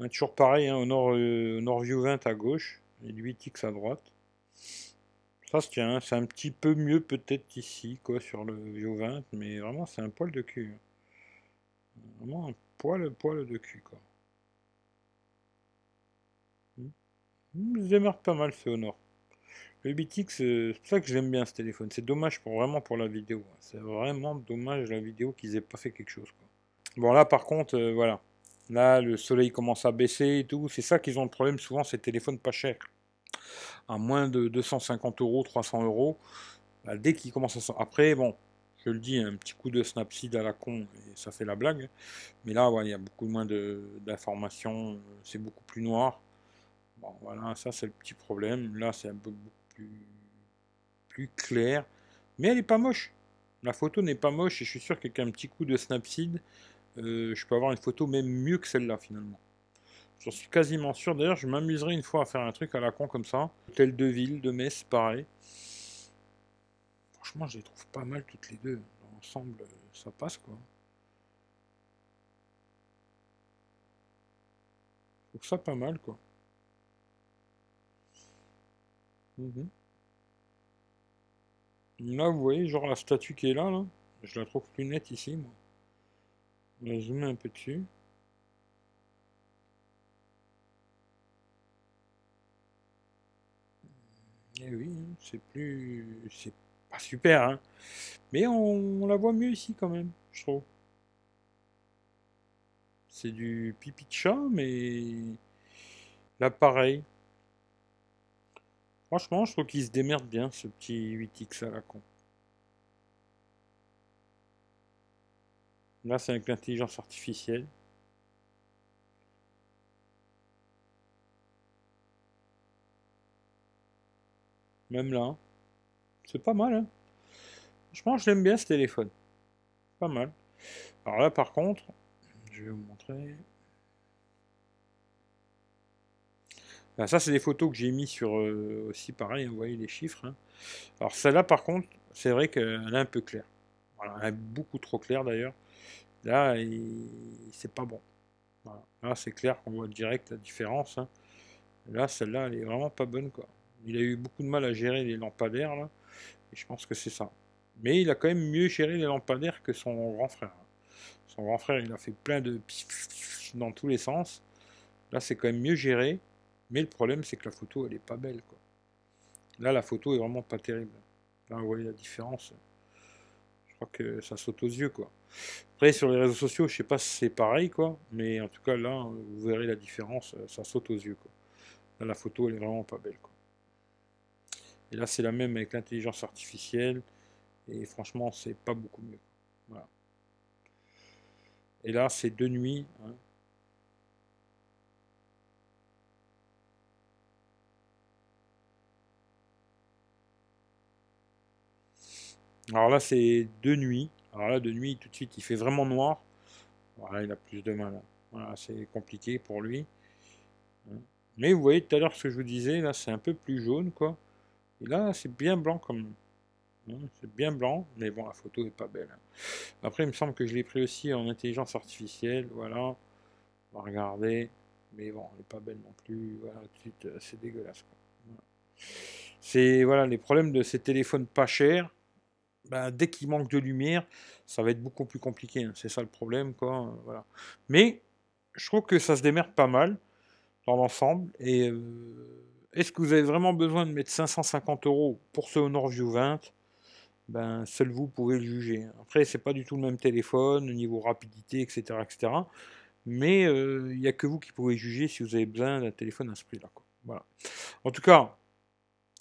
Est toujours pareil, hein, au nord, euh, nord view 20 à gauche, et 8X à droite. Ça se tient, c'est un petit peu mieux peut-être ici, quoi, sur le View 20, mais vraiment, c'est un poil de cul. Vraiment un poil, poil de cul, quoi. Hmm. Il démarre pas mal ce Honor. Le 8X, euh, c'est ça que j'aime bien ce téléphone. C'est dommage pour vraiment pour la vidéo. Hein. C'est vraiment dommage la vidéo qu'ils aient pas fait quelque chose. Quoi. Bon là par contre, euh, voilà. Là le soleil commence à baisser et tout. C'est ça qu'ils ont le problème souvent, ces téléphones pas chers. À moins de 250 euros, 300 euros. dès qu'ils commencent à... Après, bon, je le dis, un petit coup de Snapseed à la con, et ça fait la blague. Mais là, il y a beaucoup moins d'informations, c'est beaucoup plus noir. Bon, voilà, ça c'est le petit problème. Là, c'est un peu beaucoup plus, plus clair. Mais elle n'est pas moche. La photo n'est pas moche, et je suis sûr qu'avec un petit coup de Snapseed, euh, je peux avoir une photo même mieux que celle-là finalement. J'en suis quasiment sûr. D'ailleurs, je m'amuserai une fois à faire un truc à la con comme ça. Hôtel de ville, de Metz, pareil. Franchement, je les trouve pas mal toutes les deux. Ensemble, ça passe quoi. trouve ça pas mal, quoi. Mhm. Là, vous voyez, genre la statue qui est là, là, je la trouve plus nette ici, moi. On va zoomer un peu dessus. Et eh oui, c'est plus... C'est pas super, hein. Mais on, la voit mieux ici quand même, je trouve. C'est du pipi de chat, mais... Là, pareil. Franchement, je trouve qu'il se démerde bien, ce petit 8X à la con. Là, c'est avec l'intelligence artificielle. Même là. C'est pas mal, hein. Je l'aime bien ce téléphone. Pas mal. Alors là, par contre, je vais vous montrer. Ah, ça, c'est des photos que j'ai mis sur euh, aussi pareil, vous voyez les chiffres. Hein. Alors celle-là, par contre, c'est vrai qu'elle est un peu claire. Voilà, elle est beaucoup trop claire d'ailleurs. Là, c'est pas bon. Là, c'est clair qu'on voit direct la différence. Hein. Là, celle-là, elle est vraiment pas bonne. quoi. Il a eu beaucoup de mal à gérer les lampadaires. Et je pense que c'est ça. Mais il a quand même mieux géré les lampadaires que son grand frère. Son grand frère, il a fait plein de dans tous les sens. Là, c'est quand même mieux géré. Mais le problème, c'est que la photo, elle est pas belle. Là, la photo est vraiment pas terrible. Là, vous voyez la différence. Je crois que ça saute aux yeux. quoi. Après, sur les réseaux sociaux, je sais pas si c'est pareil. quoi. Mais en tout cas, là, vous verrez la différence. Ça saute aux yeux. quoi. Là, la photo, elle est vraiment pas belle. Et là, c'est la même avec l'intelligence artificielle. Et franchement, c'est pas beaucoup mieux. Voilà. Et là, c'est de nuit. Hein. Alors là, c'est de nuit. Alors là, de nuit, tout de suite, il fait vraiment noir. Voilà, il a plus de mal. Hein. Voilà, c'est compliqué pour lui. Hein. Mais vous voyez tout à l'heure ce que je vous disais, là, c'est un peu plus jaune, quoi. Et là, c'est bien blanc comme. Hein, c'est bien blanc, mais bon, la photo est pas belle. Après, il me semble que je l'ai pris aussi en intelligence artificielle. Voilà. On va regarder. Mais bon, elle n'est pas belle non plus. Voilà, tout de suite, euh, c'est dégueulasse. C'est voilà les problèmes de ces téléphones pas chers ben, dès qu'il manque de lumière, ça va être beaucoup plus compliqué. Hein. C'est ça le problème, quoi. Euh, voilà. Mais je trouve que ça se démerde pas mal dans l'ensemble. Et euh, est-ce que vous avez vraiment besoin de mettre 550 euros pour ce Honor View 20 ben, seul vous pouvez le juger. Après, c'est pas du tout le même téléphone, au niveau rapidité, etc. etc. Mais euh, il n'y a que vous qui pouvez juger si vous avez besoin d'un téléphone à ce prix-là. En tout cas,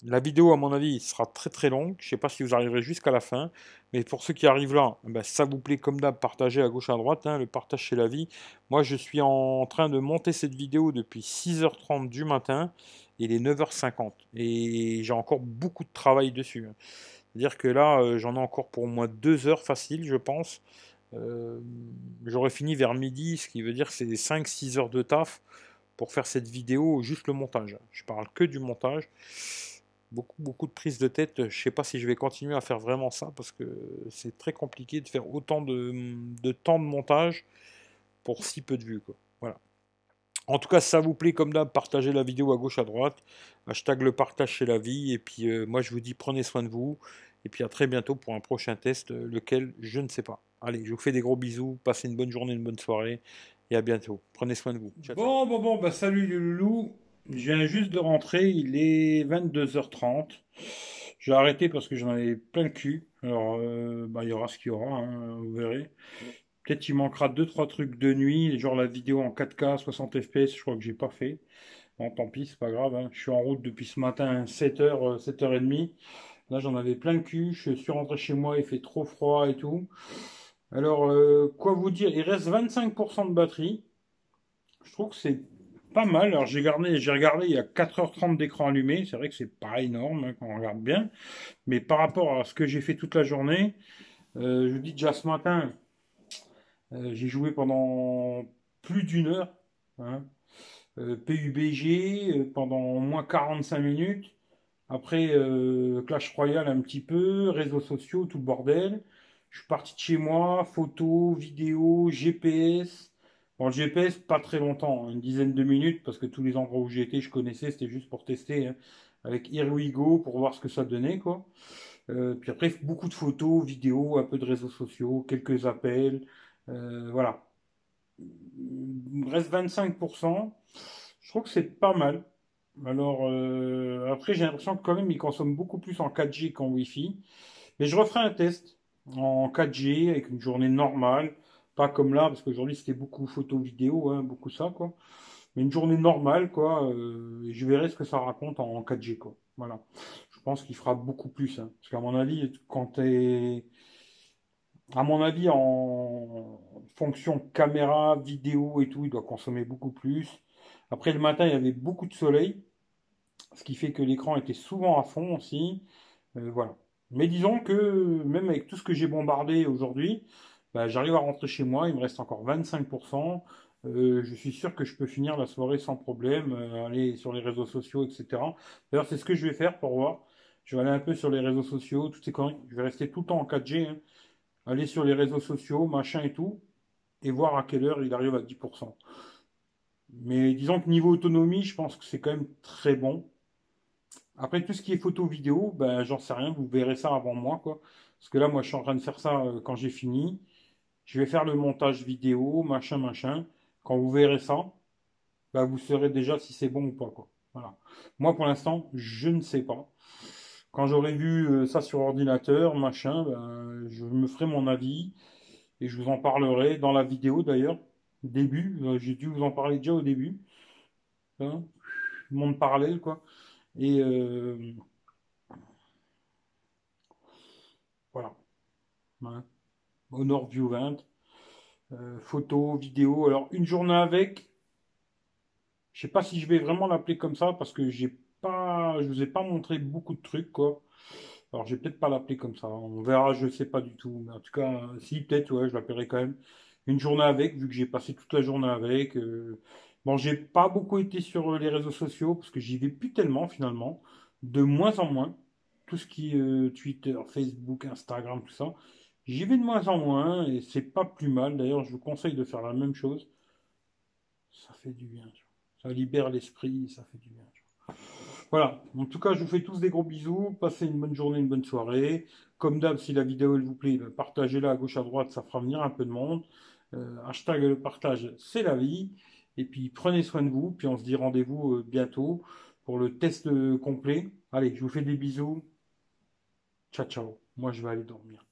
la vidéo, à mon avis, sera très très longue. Je ne sais pas si vous arriverez jusqu'à la fin. Mais pour ceux qui arrivent là, ben, ça vous plaît comme d'hab, partagez à gauche à droite. Hein, le partage c'est la vie. Moi, je suis en train de monter cette vidéo depuis 6h30 du matin. Il est 9h50. Et j'ai encore beaucoup de travail dessus. Hein. C'est-à-dire que là, euh, j'en ai encore pour moins 2 heures facile, je pense. Euh, j'aurais fini vers midi, ce qui veut dire que c'est 5-6 heures de taf pour faire cette vidéo, juste le montage. Je parle que du montage beaucoup, beaucoup de prises de tête. Je ne sais pas si je vais continuer à faire vraiment ça parce que c'est très compliqué de faire autant de, temps de montage pour si peu de vues. En tout cas, si ça vous plaît, comme d'hab, partagez la vidéo à gauche, à droite. Hashtag le partage chez la vie. Et puis, euh, moi, je vous dis, prenez soin de vous. Et puis, à très bientôt pour un prochain test, euh, lequel je ne sais pas. Allez, je vous fais des gros bisous. Passez une bonne journée, une bonne soirée. Et à bientôt. Prenez soin de vous. bon, bon, bon, bah salut les. Je viens juste de rentrer, il est 22h30. J'ai arrêté parce que j'en avais plein le cul. Alors, euh, bah, il y aura ce qu'il y aura, hein, vous verrez. Peut-être il manquera 2-3 trucs de nuit, genre la vidéo en 4K, 60 fps, je crois que j'ai pas fait. Bon, tant pis, c'est pas grave. Hein. Je suis en route depuis ce matin, 7h, 7h30. Là, j'en avais plein le cul. Je suis rentré chez moi, il fait trop froid et tout. Alors, euh, quoi vous dire Il reste 25% de batterie. Je trouve que c'est pas mal. Alors j'ai regardé, j'ai regardé, il y a 4h30 d'écran allumé. C'est vrai que c'est pas énorme hein, quand on regarde bien. Mais par rapport à ce que j'ai fait toute la journée, euh, je vous dis déjà ce matin, euh, j'ai joué pendant plus d'une heure. Hein. Euh, PUBG pendant au moins 45 minutes. Après Clash Royale un petit peu, réseaux sociaux, tout le bordel. Je suis parti de chez moi, photos, vidéos, GPS. Bon, le GPS, pas très longtemps, hein, une dizaine de minutes, parce que tous les endroits où j'ai été, je connaissais, c'était juste pour tester hein, avec Here We Go pour voir ce que ça donnait, quoi. Euh, puis après, beaucoup de photos, vidéos, un peu de réseaux sociaux, quelques appels, euh, voilà. Il reste 25%. Je trouve que c'est pas mal. Alors, euh, après, j'ai l'impression que quand même, il consomme beaucoup plus en 4G qu'en Wi-Fi. Mais je referai un test en 4G avec une journée normale. Pas comme là, parce qu'aujourd'hui, c'était beaucoup photo, vidéo, hein, beaucoup ça, quoi. Mais une journée normale, quoi. Euh, et je verrai ce que ça raconte en, 4G, quoi. Voilà. Je pense qu'il fera beaucoup plus. Hein. parce qu'à mon avis, quand t'es... À mon avis, en fonction caméra, vidéo et tout, il doit consommer beaucoup plus. Après, le matin, il y avait beaucoup de soleil ce qui fait que l'écran était souvent à fond aussi. Euh, voilà. Mais disons que même avec tout ce que j'ai bombardé aujourd'hui, bah, j'arrive à rentrer chez moi, il me reste encore 25%. Euh, je suis sûr que je peux finir la soirée sans problème, euh, aller sur les réseaux sociaux, etc. D'ailleurs, c'est ce que je vais faire pour voir. Je vais aller un peu sur les réseaux sociaux, toutes ces conneries. Je vais rester tout le temps en 4G. Hein. Aller sur les réseaux sociaux, machin et tout, et voir à quelle heure il arrive à 10%. Mais disons que niveau autonomie, je pense que c'est quand même très bon. Après, tout ce qui est photo, vidéo, ben, j'en sais rien, vous verrez ça avant moi, quoi. Parce que là, moi, je suis en train de faire ça euh, quand j'ai fini. Je vais faire le montage vidéo, machin, machin. Quand vous verrez ça, ben, vous saurez déjà si c'est bon ou pas, quoi. Voilà. Moi, pour l'instant, je ne sais pas. Quand j'aurai vu euh, ça sur ordinateur, machin, ben, je me ferai mon avis et je vous en parlerai dans la vidéo d'ailleurs. Début, euh, j'ai dû vous en parler déjà au début. Hein monde parallèle, quoi. Et euh, voilà. Honor View 20. Euh, photo, vidéo. Alors, une journée avec. Je sais pas si je vais vraiment l'appeler comme ça parce que j'ai pas, je vous ai pas montré beaucoup de trucs, quoi. Alors, je vais peut-être pas l'appeler comme ça. On verra, je sais pas du tout. Mais en tout cas, si, peut-être, ouais, je l'appellerai quand même. Une journée avec, vu que j'ai passé toute la journée avec. Euh, Bon, j'ai pas beaucoup été sur les réseaux sociaux parce que j'y vais plus tellement finalement, de moins en moins. Tout ce qui est euh, Twitter, Facebook, Instagram, tout ça, j'y vais de moins en moins et c'est pas plus mal. D'ailleurs, je vous conseille de faire la même chose. Ça fait du bien. Ça libère l'esprit, ça fait du bien. Voilà. En tout cas, je vous fais tous des gros bisous. Passez une bonne journée, une bonne soirée. Comme d'hab, si la vidéo elle vous plaît, ben, partagez-la à gauche à droite, ça fera venir un peu de monde. Euh, hashtag le partage, c'est la vie. Et puis prenez soin de vous, puis on se dit rendez-vous euh, bientôt pour le test euh, complet. Allez, je vous fais des bisous. Ciao, ciao. Moi, je vais aller dormir.